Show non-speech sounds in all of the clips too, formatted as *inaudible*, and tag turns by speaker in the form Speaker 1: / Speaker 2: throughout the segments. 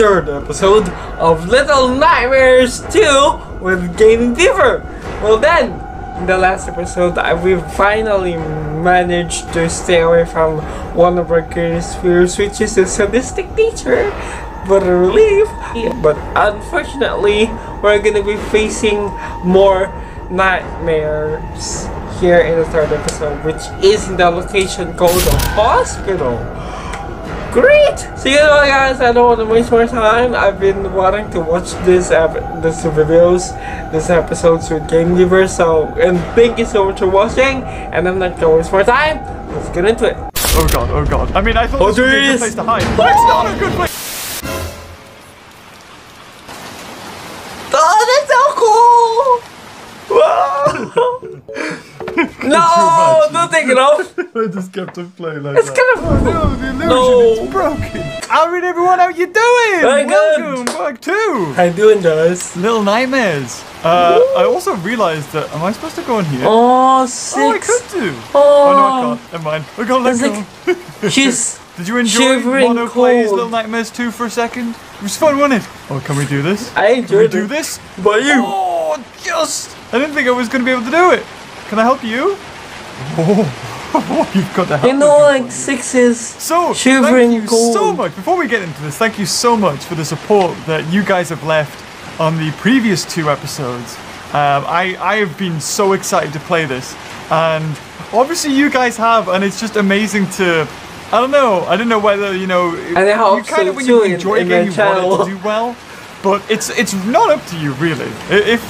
Speaker 1: third episode of Little Nightmares 2 with Gaming Beaver. Well then, in the last episode, I- we finally managed to stay away from one of our greatest fears, which is a sadistic nature. But a relief. But unfortunately, we're gonna be facing more nightmares here in the third episode, which is in the location called the hospital. Great! So you know guys, I don't want to waste more time. I've been wanting to watch this ep- this videos, this episodes with Gaming Beaver. So and thank you so much for watching. And I'm not gonna waste more time. Let's get into it.
Speaker 2: Oh god, oh god. I mean, I thought
Speaker 1: Oh,
Speaker 2: this would be a good place to hide. But it's not a good place.
Speaker 1: It off. *laughs*
Speaker 2: I just kept on playing like
Speaker 1: It's
Speaker 2: that.
Speaker 1: kind of
Speaker 2: No, the illusion
Speaker 1: No.
Speaker 2: is broken. Alright, everyone, how you doing?
Speaker 1: Very good.
Speaker 2: Welcome back to
Speaker 1: How you doing, guys?
Speaker 2: Little Nightmares. Uh, I also realized that. Am I supposed to go in here?
Speaker 1: Oh,
Speaker 2: Oh, I could do.
Speaker 1: Oh.
Speaker 2: Oh, no, I can't. Never mind. I can't let
Speaker 1: It's
Speaker 2: go. *laughs*
Speaker 1: She's
Speaker 2: Did you enjoy
Speaker 1: shivering
Speaker 2: Mono Plays. Little Nightmares 2 for a second? It was fun, wasn't it? Oh, can we do this?
Speaker 1: I
Speaker 2: Can we
Speaker 1: enjoyed
Speaker 2: do
Speaker 1: it.
Speaker 2: this?
Speaker 1: But you.
Speaker 2: Oh, just! I didn't think I was going to be able to do it. Can I help you? Oh, *laughs* you've got to help
Speaker 1: know,
Speaker 2: good
Speaker 1: like sixes.
Speaker 2: So,
Speaker 1: Shivering
Speaker 2: thank you so much. Before we get into this, thank you so much for the support that you guys have left on the previous two episodes. Um, I, I have been so excited to play this, and obviously you guys have, and it's just amazing to. I don't know. I don't know whether you know.
Speaker 1: And I
Speaker 2: you
Speaker 1: hope
Speaker 2: kind
Speaker 1: so
Speaker 2: of when you
Speaker 1: in-
Speaker 2: enjoy
Speaker 1: in
Speaker 2: a game, you want it to do well, but it's it's not up to you really. If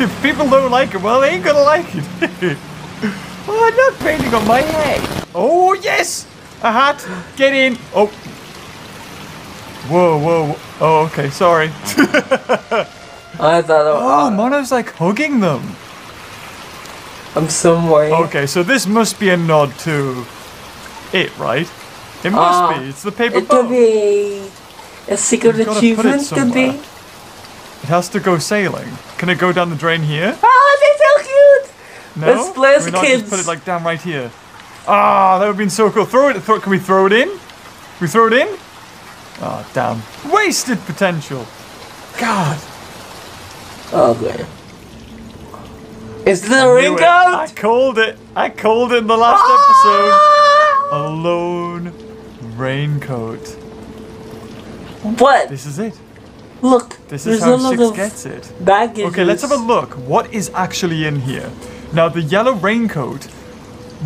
Speaker 2: if people don't like it, well, they ain't gonna like it. *laughs* oh, I'm not painting on my head. Oh yes, a hat. Get in. Oh. Whoa, whoa. whoa. Oh, okay. Sorry. *laughs*
Speaker 1: I thought,
Speaker 2: Oh,
Speaker 1: oh,
Speaker 2: Mono's like hugging them.
Speaker 1: I'm some way.
Speaker 2: Okay, so this must be a nod to it, right? It must
Speaker 1: Uh,
Speaker 2: be. It's the paper
Speaker 1: It
Speaker 2: boat.
Speaker 1: could be a secret
Speaker 2: You've it
Speaker 1: achievement. Could be.
Speaker 2: It has to go sailing. Can it go down the drain here?
Speaker 1: Oh, that's so cute.
Speaker 2: No.
Speaker 1: Let's play as kids.
Speaker 2: put it like down right here? Ah, that would have been so cool. Throw it. Throw, can we throw it in? we throw it in? Oh, damn. Wasted potential. God.
Speaker 1: Okay. Is the
Speaker 2: Knew
Speaker 1: ring
Speaker 2: it. I called it. I called it in the last
Speaker 1: Ah!
Speaker 2: episode. A lone raincoat.
Speaker 1: What?
Speaker 2: This is it.
Speaker 1: Look,
Speaker 2: This is how Six gets it.
Speaker 1: baggage.
Speaker 2: Okay, let's have a look. What is actually in here? Now, the yellow raincoat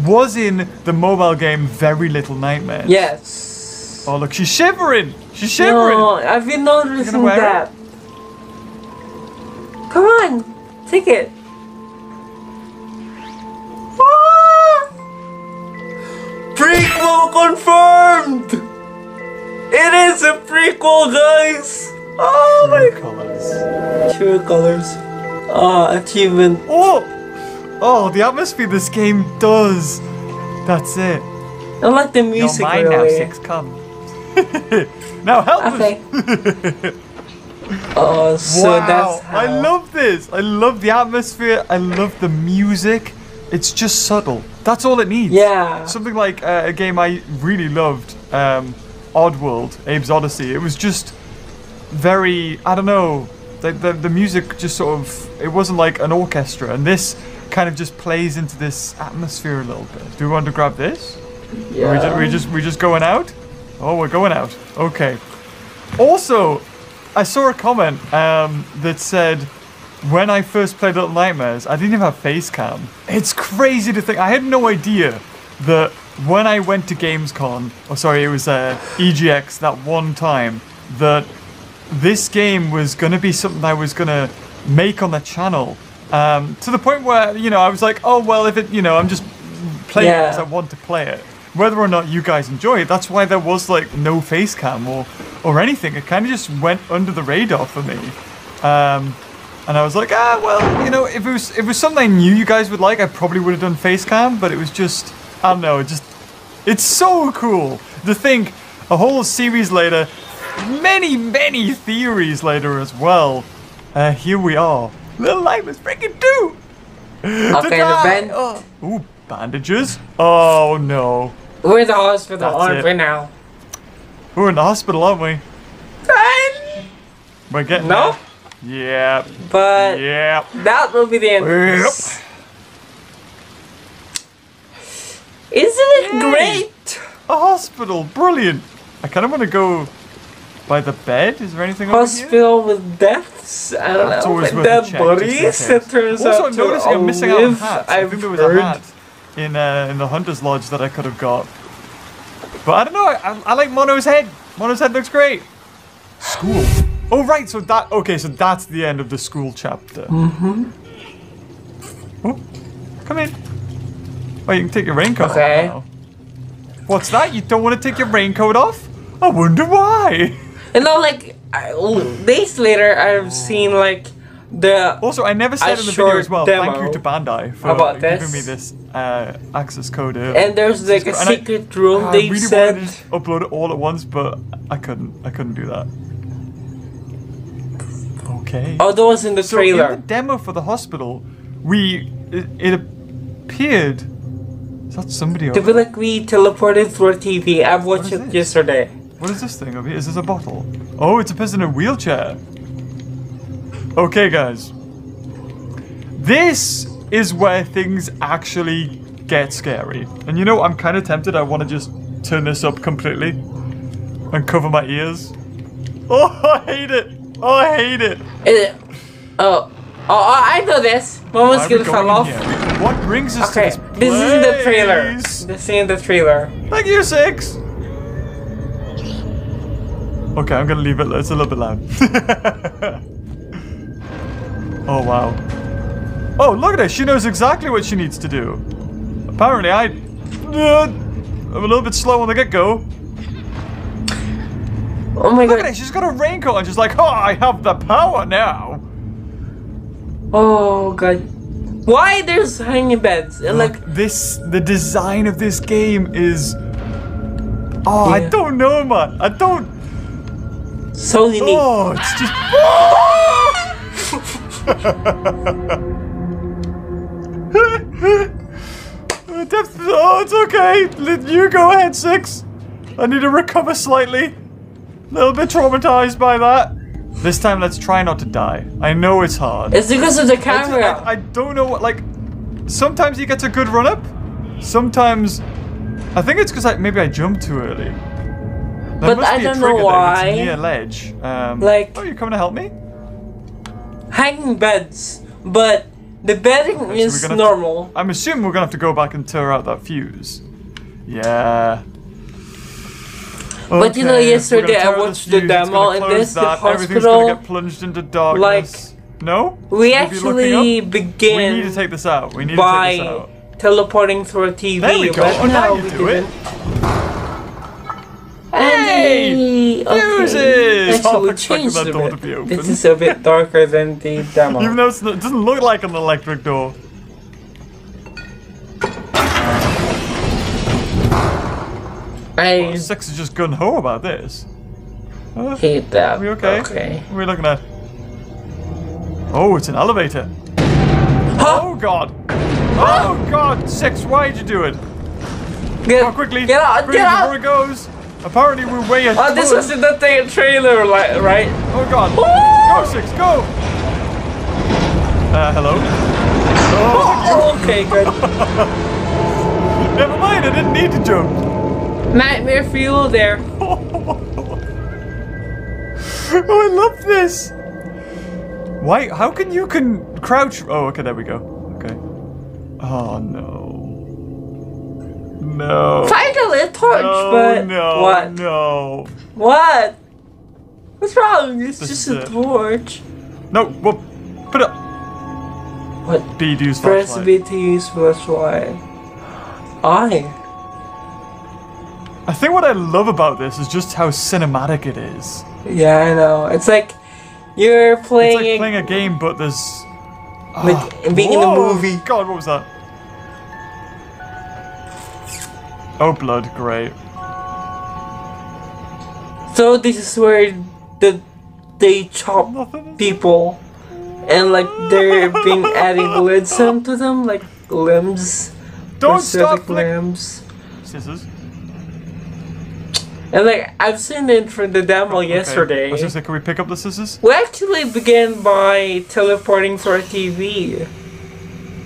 Speaker 2: was in the mobile game Very Little Nightmares.
Speaker 1: Yes.
Speaker 2: Oh, look, she's shivering. She's shivering.
Speaker 1: No, I've been noticing that. Come on, take it. Ah! Prequel confirmed! It is a prequel, guys! Oh my
Speaker 2: True colors.
Speaker 1: True colors. Ah, achievement.
Speaker 2: Oh! Oh, the atmosphere this game does. That's it.
Speaker 1: I like the
Speaker 2: You're
Speaker 1: music
Speaker 2: mine now. Six. Come. *laughs* now help us.
Speaker 1: Okay. *laughs* oh, so
Speaker 2: wow,
Speaker 1: that's how.
Speaker 2: I love this. I love the atmosphere. I love the music. It's just subtle. That's all it needs.
Speaker 1: Yeah.
Speaker 2: Something like uh, a game I really loved, um, Oddworld, Abe's Oddysee. It was just very, I don't know, the, the, the music just sort of, it wasn't like an orchestra. And this kind of just plays into this atmosphere a little bit. Do we want to grab this?
Speaker 1: yeah.
Speaker 2: We just, we just we just going out? Oh, we're going out. Okay. Also, I saw a comment um, that said when I first played Little Nightmares, I didn't even have face cam. It's crazy to think. I had no idea that when I went to Gamescom, oh sorry, it was uh, EGX that one time, that this game was gonna be something I was gonna make on the channel. Um, to the point where you know I was like, oh well, if it, you know, I'm just playing it
Speaker 1: Yeah.
Speaker 2: because I want to play it. Whether or not you guys enjoy it, that's why there was like no face cam or or anything. It kind of just went under the radar for me. Um, and I was like, ah, well, you know, if it was if it was something I knew you guys would like, I probably would have done face cam. But it was just, I don't know, it just, it's so cool to think a whole series later, many many theories later as well. Uh, here we are, Little Nightmares freaking two.
Speaker 1: Okay, the
Speaker 2: Ta-da! Oh, ooh, bandages. Oh no,
Speaker 1: We're in the hospital,
Speaker 2: That's
Speaker 1: aren't
Speaker 2: it.
Speaker 1: we now?
Speaker 2: we're in the hospital, aren't we?
Speaker 1: I
Speaker 2: We're getting
Speaker 1: No?
Speaker 2: there. Yep.
Speaker 1: But
Speaker 2: Yep.
Speaker 1: that will be the end.
Speaker 2: Yep.
Speaker 1: Isn't it
Speaker 2: Yay.
Speaker 1: great?
Speaker 2: A hospital. Brilliant. I kind of want to go by the bed. Is there anything over here?
Speaker 1: Hospital with deaths. I don't
Speaker 2: That's
Speaker 1: know.
Speaker 2: always
Speaker 1: With dead
Speaker 2: check,
Speaker 1: bodies that turns
Speaker 2: also,
Speaker 1: out to
Speaker 2: noticing I'm missing out on hats. I
Speaker 1: I've
Speaker 2: think there was
Speaker 1: heard.
Speaker 2: a hat in uh, in the hunter's lodge that I could have got. But I don't know. I, I, I like Mono's head. Mono's head looks great. School. Oh right. So that okay. So that's the end of the school chapter. Mm-hmm. Oh, come in. Oh, you can take your raincoat
Speaker 1: Okay.
Speaker 2: off now. What's that? You don't want to take your raincoat off? I wonder why.
Speaker 1: You know, like I, days later, I've seen like the
Speaker 2: Also, I never said in the video as well. Thank you to Bandai for
Speaker 1: about
Speaker 2: giving
Speaker 1: this.
Speaker 2: me this uh, access code. Uh,
Speaker 1: and there's like a
Speaker 2: And I-
Speaker 1: secret room. They
Speaker 2: really
Speaker 1: said
Speaker 2: upload it all at once, but I couldn't. I couldn't do that. Okay.
Speaker 1: oh, that was in the
Speaker 2: so in the demo for the hospital, we it, it appeared. Is that somebody?
Speaker 1: To be like we teleported through a TV. I've watched it
Speaker 2: this?
Speaker 1: yesterday.
Speaker 2: What is this thing over here? Is this a bottle? Oh, it's a person in a wheelchair. Okay, guys. This is where things actually get scary. And you know, I'm kind of tempted. I want to just turn this up completely and cover my ears. *laughs* Oh, I hate it. Oh, I hate it.
Speaker 1: It, oh, oh, oh, I know this.
Speaker 2: Mono's
Speaker 1: gonna fall off.
Speaker 2: here? What brings us
Speaker 1: Okay,
Speaker 2: to this
Speaker 1: this is in the trailer. This is in the trailer.
Speaker 2: Thank you, Six. Okay, I'm gonna leave it. It's a little bit loud. *laughs* oh wow. Oh, look at this. She knows exactly what she needs to do. Apparently, I. Uh, I'm a little bit slow on the get go.
Speaker 1: Oh my
Speaker 2: Look at
Speaker 1: god.
Speaker 2: She's got a raincoat and she's like, oh, I have the power now.
Speaker 1: Oh god. Why there's hanging beds? And like
Speaker 2: this, the design of this game is. Oh, I don't know, man. I don't.
Speaker 1: So unique.
Speaker 2: Oh, it's just. Oh! *laughs* Depth- oh, it's okay. Let you go ahead, Six. I need to recover slightly. A little bit traumatized by that. This time, let's try not to die. I know it's hard.
Speaker 1: It's because of the
Speaker 2: I, just-
Speaker 1: camera.
Speaker 2: I, I don't know what, like, sometimes he gets a good run up. Sometimes, I think it's because I, maybe I jumped too early. There
Speaker 1: But
Speaker 2: must
Speaker 1: I
Speaker 2: be a
Speaker 1: don't know
Speaker 2: there
Speaker 1: why.
Speaker 2: It's near ledge. Um,
Speaker 1: Like-
Speaker 2: oh, you're coming to help me?
Speaker 1: hanging beds, but the bedding
Speaker 2: we're
Speaker 1: is
Speaker 2: gonna have to-
Speaker 1: normal.
Speaker 2: I'm assuming we're gonna have to go back and tear out that fuse. Yeah.
Speaker 1: But you know, yesterday I watched the demo and this, the
Speaker 2: that, Everything's
Speaker 1: hospital,
Speaker 2: gonna get plunged into darkness. Like, no?
Speaker 1: We
Speaker 2: be
Speaker 1: actually
Speaker 2: up?
Speaker 1: begin
Speaker 2: We need to take this out. We need to take this
Speaker 1: by
Speaker 2: out.
Speaker 1: teleporting through a TV.
Speaker 2: There we go. Oh, now
Speaker 1: now
Speaker 2: you do
Speaker 1: didn't. And
Speaker 2: Hey!
Speaker 1: we- okay.
Speaker 2: Oh,
Speaker 1: Actually, changed
Speaker 2: that door to be open.
Speaker 1: This is a bit darker than the demo.
Speaker 2: Even though it doesn't look like an electric door.
Speaker 1: I
Speaker 2: Six is just gun ho about this. Uh,
Speaker 1: hate that.
Speaker 2: Are we okay?
Speaker 1: Okay.
Speaker 2: What are we looking at? Oh, it's an elevator. Oh god! Oh god! Six, why'd you do it?
Speaker 1: Get,
Speaker 2: Oh, quickly!
Speaker 1: Get out!
Speaker 2: quickly
Speaker 1: Get
Speaker 2: before it goes! Apparently we're way ahead.
Speaker 1: Oh, this was in the tra- trailer, li- right?
Speaker 2: Oh god!
Speaker 1: Oh!
Speaker 2: Go, Six, go! Uh, hello? Oh,
Speaker 1: Oh, okay, good. *laughs*
Speaker 2: never mind, I didn't need to jump.
Speaker 1: Nightmare fuel there. *laughs*
Speaker 2: Oh, I love this! Why? How can you can crouch? Oh, okay, there we go. Okay. Oh no. No.
Speaker 1: Finally, a torch,
Speaker 2: Oh
Speaker 1: but
Speaker 2: no!
Speaker 1: what?
Speaker 2: No!
Speaker 1: What? What's wrong? It's
Speaker 2: This
Speaker 1: just a
Speaker 2: it.
Speaker 1: torch.
Speaker 2: No! Well, put up.
Speaker 1: What?
Speaker 2: B to use
Speaker 1: Press. B to use flashlight. I.
Speaker 2: I think what I love about this is just how cinematic it is.
Speaker 1: Yeah, I know. It's like you're playing.
Speaker 2: It's
Speaker 1: playing,
Speaker 2: like playing a game, but there's
Speaker 1: like
Speaker 2: Ah,
Speaker 1: being in
Speaker 2: the
Speaker 1: movie.
Speaker 2: God, what was that? Oh, blood! Great.
Speaker 1: So this is where the they chop people, and like they're being *laughs* adding lids onto them, like limbs,
Speaker 2: Don't stop!
Speaker 1: limbs.
Speaker 2: Scissors.
Speaker 1: And like I've seen it from the demo yesterday.
Speaker 2: I was just like, can we pick up the scissors?
Speaker 1: We actually began by teleporting to our TV.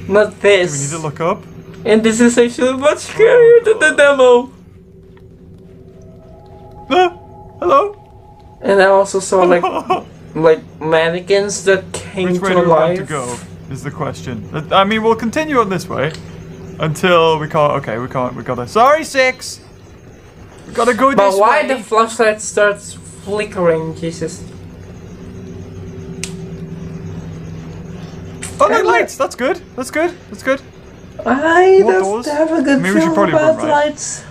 Speaker 1: Not
Speaker 2: Do we need to look up?
Speaker 1: And this is actually much scarier than the demo.
Speaker 2: Ah, hello?
Speaker 1: And I also saw like *laughs* like mannequins that came
Speaker 2: Which way
Speaker 1: to
Speaker 2: do we want
Speaker 1: life.
Speaker 2: to go? Is the question. I mean, we'll continue on this way until we can't. Okay, we can't. We gotta. Sorry, six. We gotta go
Speaker 1: But
Speaker 2: this
Speaker 1: why
Speaker 2: way.
Speaker 1: the flashlight starts flickering, Jesus?
Speaker 2: oh, they lights. That's good. That's good. That's good.
Speaker 1: I
Speaker 2: What
Speaker 1: don't
Speaker 2: doors?
Speaker 1: have a good
Speaker 2: Maybe we should probably
Speaker 1: about
Speaker 2: run, right?
Speaker 1: lights.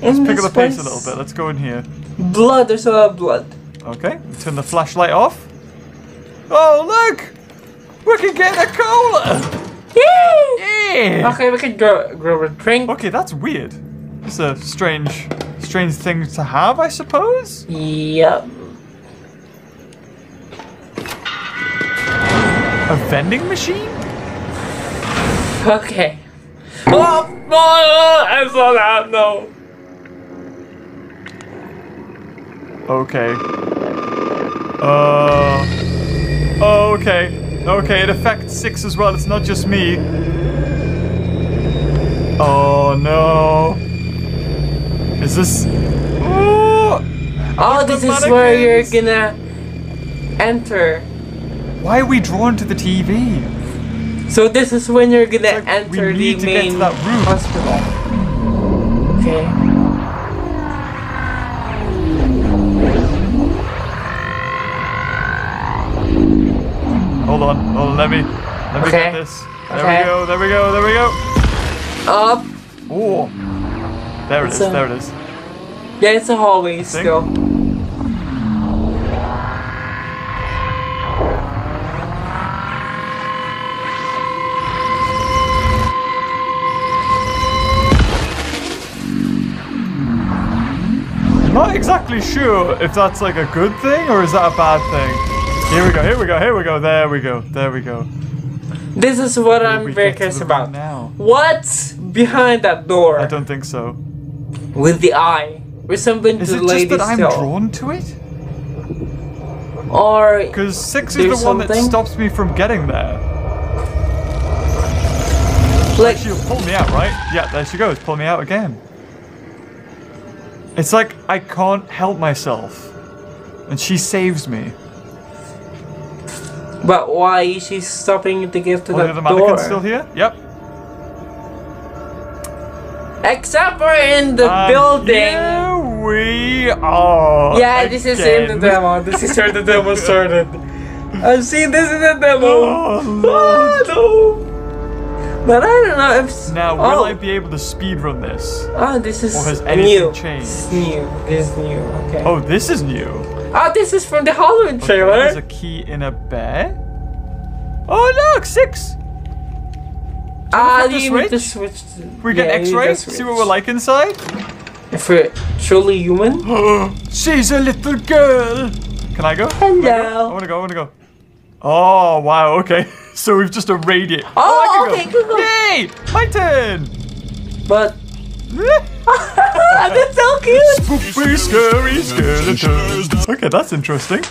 Speaker 2: Let's pick up the pace a little bit. Let's go in here.
Speaker 1: Blood, there's a lot of blood.
Speaker 2: Okay, turn the flashlight off. Oh, look! We can get a cola! Yeah!
Speaker 1: Okay, we can grow, grow a drink.
Speaker 2: Okay, that's weird. It's a strange, strange thing to have, I suppose?
Speaker 1: Yep.
Speaker 2: A vending machine?
Speaker 1: Okay. Oh, no, I saw that, no.
Speaker 2: Okay. Uh. Oh, okay. Okay, it affects six as well. It's not just me. Oh no. Is this? Oh!
Speaker 1: Oh, this is where you're gonna enter.
Speaker 2: Why are we drawn to the TV?
Speaker 1: So this is when you're gonna
Speaker 2: like
Speaker 1: enter the
Speaker 2: need to get to
Speaker 1: main hospital. Okay.
Speaker 2: Hold on. Hold on. Let me. Let me
Speaker 1: Okay.
Speaker 2: get this. There
Speaker 1: Okay.
Speaker 2: we go. There we go. There we go.
Speaker 1: Up.
Speaker 2: Oh. There it
Speaker 1: It's
Speaker 2: is.
Speaker 1: a-
Speaker 2: There it is.
Speaker 1: Yeah, it's a hallway still.
Speaker 2: Exactly sure if that's like a good thing or is that a bad thing. Here we go. Here we go. Here we go. There we go. There we go.
Speaker 1: This is what
Speaker 2: Will
Speaker 1: I'm very curious about.
Speaker 2: now?
Speaker 1: What's behind that door
Speaker 2: I don't think so.
Speaker 1: with the eye? Resembling
Speaker 2: Is
Speaker 1: to
Speaker 2: it
Speaker 1: the
Speaker 2: just
Speaker 1: lady
Speaker 2: that I'm drawn to it?
Speaker 1: Or
Speaker 2: Because six is the one that stops me from getting there.
Speaker 1: like
Speaker 2: She'll pull me out, right? Yeah, there she goes. Pull me out again. It's like I can't help myself. And she saves me.
Speaker 1: But why is she stopping to get to
Speaker 2: Oh,
Speaker 1: the
Speaker 2: the
Speaker 1: door?
Speaker 2: still here? Yep.
Speaker 1: Except for in the
Speaker 2: And
Speaker 1: building.
Speaker 2: Here we are.
Speaker 1: Yeah, this is in the demo. This is where the demo started. *laughs* I've seen this in the demo.
Speaker 2: Oh, Lord.
Speaker 1: Ah, no. But I don't know if.
Speaker 2: Now, will
Speaker 1: oh,
Speaker 2: I be able to speedrun this?
Speaker 1: Oh, this is
Speaker 2: Or has anything
Speaker 1: new.
Speaker 2: changed?
Speaker 1: This is new. This is new. Okay.
Speaker 2: Oh, this is new.
Speaker 1: Oh, this is from the Halloween
Speaker 2: Okay,
Speaker 1: trailer.
Speaker 2: There's a key in a bear. Oh, look, six.
Speaker 1: Ah,
Speaker 2: the
Speaker 1: you need to
Speaker 2: switch?
Speaker 1: to-
Speaker 2: We get
Speaker 1: yeah,
Speaker 2: X-ray. See what we're like inside.
Speaker 1: If we're truly human. *gasps*
Speaker 2: She's a little girl. Can I go? Can I go? I want to go. I want to go. Oh wow. Okay. *laughs* So we've just irradiated.
Speaker 1: Oh,
Speaker 2: I can
Speaker 1: okay, go, go.
Speaker 2: Yay! My turn.
Speaker 1: But *laughs* that's so cute.
Speaker 2: Spooky, scary skeletons. Okay, that's interesting.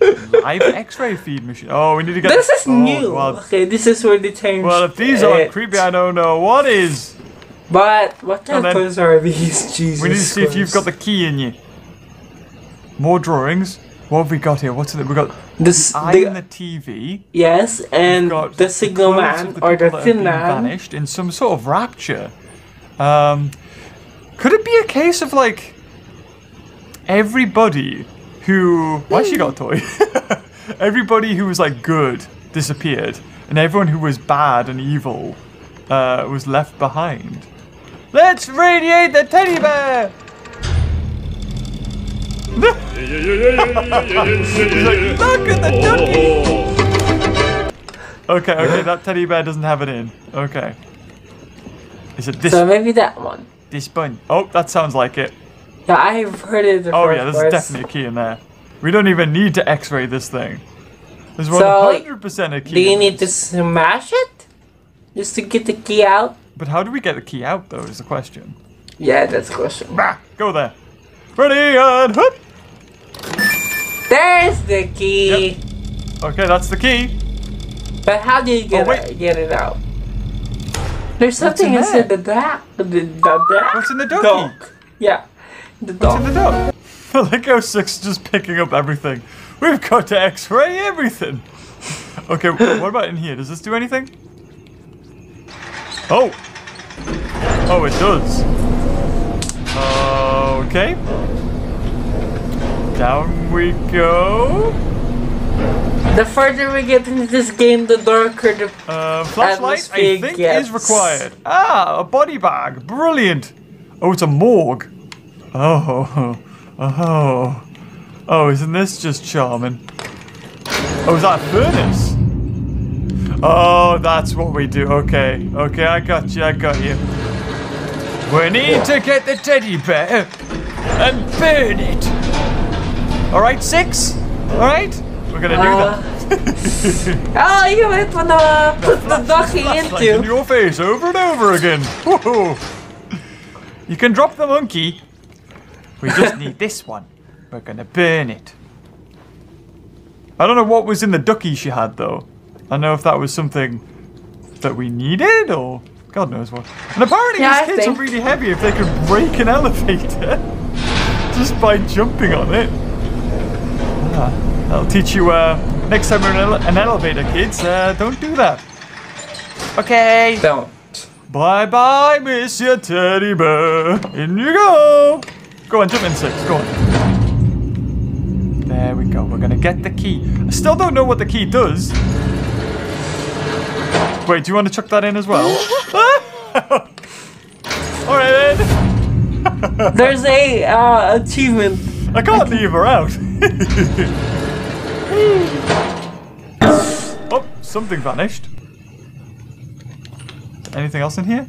Speaker 2: Live X-ray feed machine. Oh, we need to get.
Speaker 1: This is
Speaker 2: oh,
Speaker 1: new.
Speaker 2: Well,
Speaker 1: Okay, this is where they change.
Speaker 2: well, if these aren't creepy, I don't know what is.
Speaker 1: But what kind of are these? *laughs* Jesus.
Speaker 2: We need to see if you've got the key in you. More drawings. What have we got here? What's it? We got
Speaker 1: this.
Speaker 2: eye
Speaker 1: The,
Speaker 2: the TV.
Speaker 1: yes, and the signal man
Speaker 2: the
Speaker 1: or the thin man.
Speaker 2: vanished in some sort of rapture. Um, could it be a case of like everybody who? Why she got a toy? *laughs* everybody who was like good disappeared, and everyone who was bad and evil uh, was left behind. Let's radiate the teddy bear. Look at the ducky. Okay, okay, that teddy bear doesn't have it in. Okay. Is it this
Speaker 1: So maybe that one.
Speaker 2: this bun? Oh, that sounds like it.
Speaker 1: Yeah, I've heard it.
Speaker 2: Oh yeah, there's
Speaker 1: course.
Speaker 2: definitely a key in there. We don't even need to X-ray this thing. There's 100% a key.
Speaker 1: Do you need to smash it? Just to get the key out?
Speaker 2: But how do we get the key out though? Is the question.
Speaker 1: Yeah, that's the question.
Speaker 2: Bah, go there. Ready and hoop.
Speaker 1: There's the key.
Speaker 2: Okay, that's the key.
Speaker 1: But how do you get
Speaker 2: Oh,
Speaker 1: it, get it out? There's something
Speaker 2: in
Speaker 1: inside the
Speaker 2: there?
Speaker 1: dock. The, the dock.
Speaker 2: What's in the?
Speaker 1: Dog. Yeah. The
Speaker 2: What's in the dog? I *laughs* like how Six is just picking up everything. We've got to x-ray everything. Okay, *laughs* what about in here? Does this do anything? Oh. Oh, it does. Okay. Down we go.
Speaker 1: The further we get into this game, the darker the.
Speaker 2: Uh, flashlight, I think,
Speaker 1: gets-
Speaker 2: is required. Ah, a body bag. Brilliant. Oh, it's a morgue. Oh, Oh, oh, oh, isn't this just charming? Oh, is that a furnace? Oh, that's what we do. Okay, okay, I got you, I got you. We need to get the teddy bear and burn it. All right, six. All right, we're gonna do
Speaker 1: Uh,
Speaker 2: that. *laughs*
Speaker 1: Oh, you might wanna put the ducky
Speaker 2: Flashlight in
Speaker 1: into.
Speaker 2: your face over and over again. Whoa. You can drop the monkey. We just *laughs* need this one. We're gonna burn it. I don't know what was in the ducky she had though. I don't know if that was something that we needed or God knows what. And apparently
Speaker 1: Yeah,
Speaker 2: these
Speaker 1: I
Speaker 2: kids
Speaker 1: think-
Speaker 2: are really heavy if they could break an elevator *laughs* just by jumping on it. Ah, that'll teach you uh, next time you're in an, ele- an elevator, kids. Uh, don't do that. Okay.
Speaker 1: Don't.
Speaker 2: Bye bye, miss your teddy bear. In you go. Go on, jump in six. Go on. There we go. We're gonna get the key. I still don't know what the key does. Wait, do you want to chuck that in as well? *laughs* *laughs* All right then.
Speaker 1: There's a uh, achievement.
Speaker 2: I can't leave her out. *laughs* oh, something vanished. Anything else in here?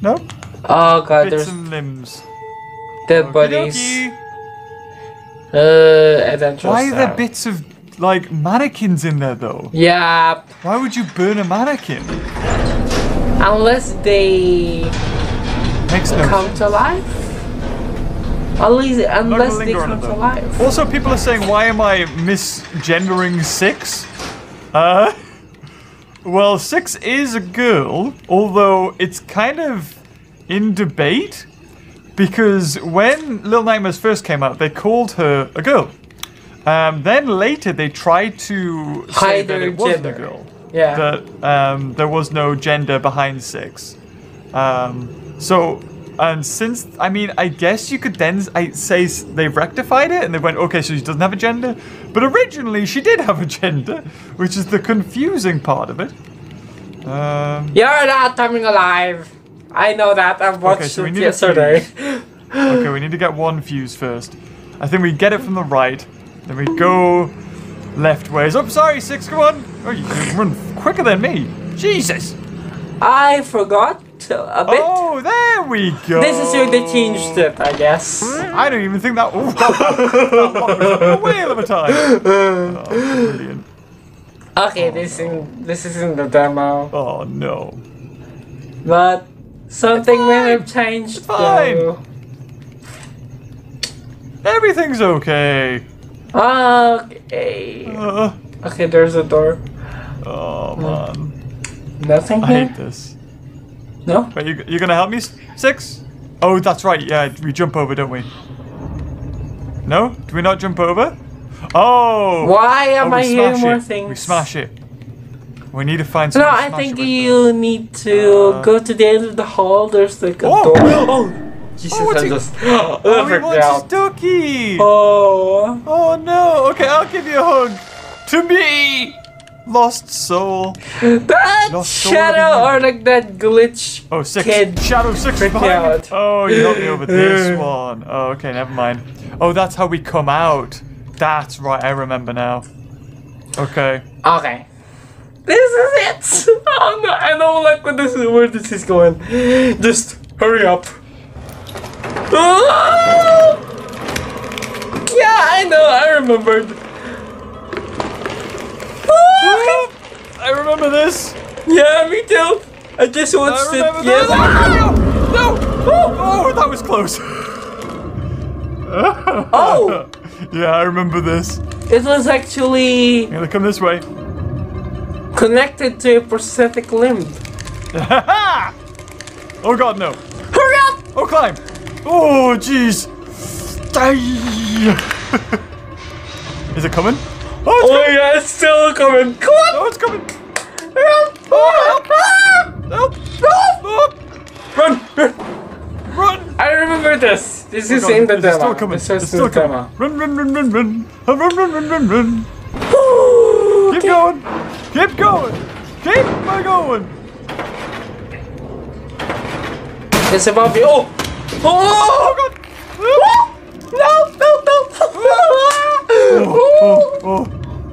Speaker 2: No?
Speaker 1: Oh god,
Speaker 2: Bits
Speaker 1: there's
Speaker 2: and limbs.
Speaker 1: dead bodies.
Speaker 2: Okey-dokey.
Speaker 1: Uh, adventure.
Speaker 2: Why are there
Speaker 1: sound.
Speaker 2: bits of like mannequins in there though?
Speaker 1: Yeah,
Speaker 2: Why would you burn a mannequin?
Speaker 1: unless they
Speaker 2: Makes no
Speaker 1: come
Speaker 2: sense.
Speaker 1: to life. Unless, unless they come to life.
Speaker 2: Also, people are saying, why am I misgendering six? Uh, well, six is a girl, although it's kind of in debate because when Little Nightmares first came out, they called her a girl. Um, then later, they tried to say that it wasn't a girl.
Speaker 1: Yeah.
Speaker 2: That um, there was no gender behind six. Um, so, and since I mean, I guess you could then I say they've rectified it and they went, okay, so she doesn't have a gender, but originally she did have a gender, which is the confusing part of it. Um,
Speaker 1: You're not coming alive. I know that. I've watched
Speaker 2: so we
Speaker 1: it yesterday.
Speaker 2: okay, we need to get one fuse first. I think we get it from the right, then we go left ways. Oh, sorry, six, come on. Oh, you can run quicker than me. Jesus.
Speaker 1: I forgot *laughs* a bit.
Speaker 2: Oh, there we go.
Speaker 1: This is where they changed it, I guess.
Speaker 2: I don't even think that. Oh, *laughs* that one was a whale of a time. *laughs* Oh, brilliant.
Speaker 1: Okay, this in this is in the demo,
Speaker 2: Oh no.
Speaker 1: but something may have changed.
Speaker 2: fine.
Speaker 1: though.
Speaker 2: Everything's okay.
Speaker 1: Okay.
Speaker 2: Uh,
Speaker 1: Okay, there's a door.
Speaker 2: oh man,
Speaker 1: Nothing here?
Speaker 2: I hate this.
Speaker 1: No.
Speaker 2: Wait, you you gonna help me, S- six? Oh, that's right. Yeah, we jump over, don't we? No? Do we not jump over? Oh.
Speaker 1: Why
Speaker 2: Oh,
Speaker 1: am
Speaker 2: we
Speaker 1: I hearing more things?
Speaker 2: We smash it. We need to find
Speaker 1: No,
Speaker 2: something to
Speaker 1: I
Speaker 2: smash
Speaker 1: think
Speaker 2: it with,
Speaker 1: you need to
Speaker 2: Uh,
Speaker 1: go to the end of the hall. There's like a
Speaker 2: Oh!
Speaker 1: door. Oh, *gasps* Jesus!
Speaker 2: Oh, what's
Speaker 1: I
Speaker 2: he-
Speaker 1: just
Speaker 2: though. *gasps*
Speaker 1: oh,
Speaker 2: Oh, he wants his ducky.
Speaker 1: Oh.
Speaker 2: Oh no! Okay, I'll give you a hug. To me, lost soul.
Speaker 1: That
Speaker 2: Lost
Speaker 1: shadow
Speaker 2: of
Speaker 1: or like that glitch.
Speaker 2: Oh, six.
Speaker 1: Kid.
Speaker 2: Shadow six behind. Oh, you helped me over this *laughs* one. Oh, okay, never mind. Oh, that's how we come out. That's right. I remember now. Okay.
Speaker 1: Okay. This is it. *laughs* Oh no, I don't like what this is, where this is going. Just hurry up. Ah! Yeah, I know. I remembered.
Speaker 2: I remember this.
Speaker 1: Yeah, me too. I just
Speaker 2: I
Speaker 1: watched it.
Speaker 2: remember
Speaker 1: Yes.
Speaker 2: No! No! Oh, oh, that was close.
Speaker 1: Oh! *laughs*
Speaker 2: yeah, I remember this.
Speaker 1: It was actually
Speaker 2: I'm gonna come this way.
Speaker 1: connected to a prosthetic limb. *laughs*
Speaker 2: oh god, no.
Speaker 1: Hurry up!
Speaker 2: Oh, climb. Oh, jeez. Die. *laughs* Is it coming? Oh, it's
Speaker 1: Oh
Speaker 2: coming.
Speaker 1: yeah, it's still coming. Come on!
Speaker 2: Oh, it's coming.
Speaker 1: Hurry up!
Speaker 2: Help. Help.
Speaker 1: Run! Run!
Speaker 2: Run.
Speaker 1: I remember this. This
Speaker 2: Oh,
Speaker 1: is
Speaker 2: God,
Speaker 1: in the
Speaker 2: it's
Speaker 1: demo.
Speaker 2: still coming.
Speaker 1: This in
Speaker 2: still coming. Run, run, run, run, run. Run, run, run, run, run. Keep
Speaker 1: okay.
Speaker 2: going. Keep going. Keep going.
Speaker 1: It's above you. Oh!
Speaker 2: Oh,
Speaker 1: Oh!
Speaker 2: God.
Speaker 1: Oh! No! No! No!
Speaker 2: Oh, oh,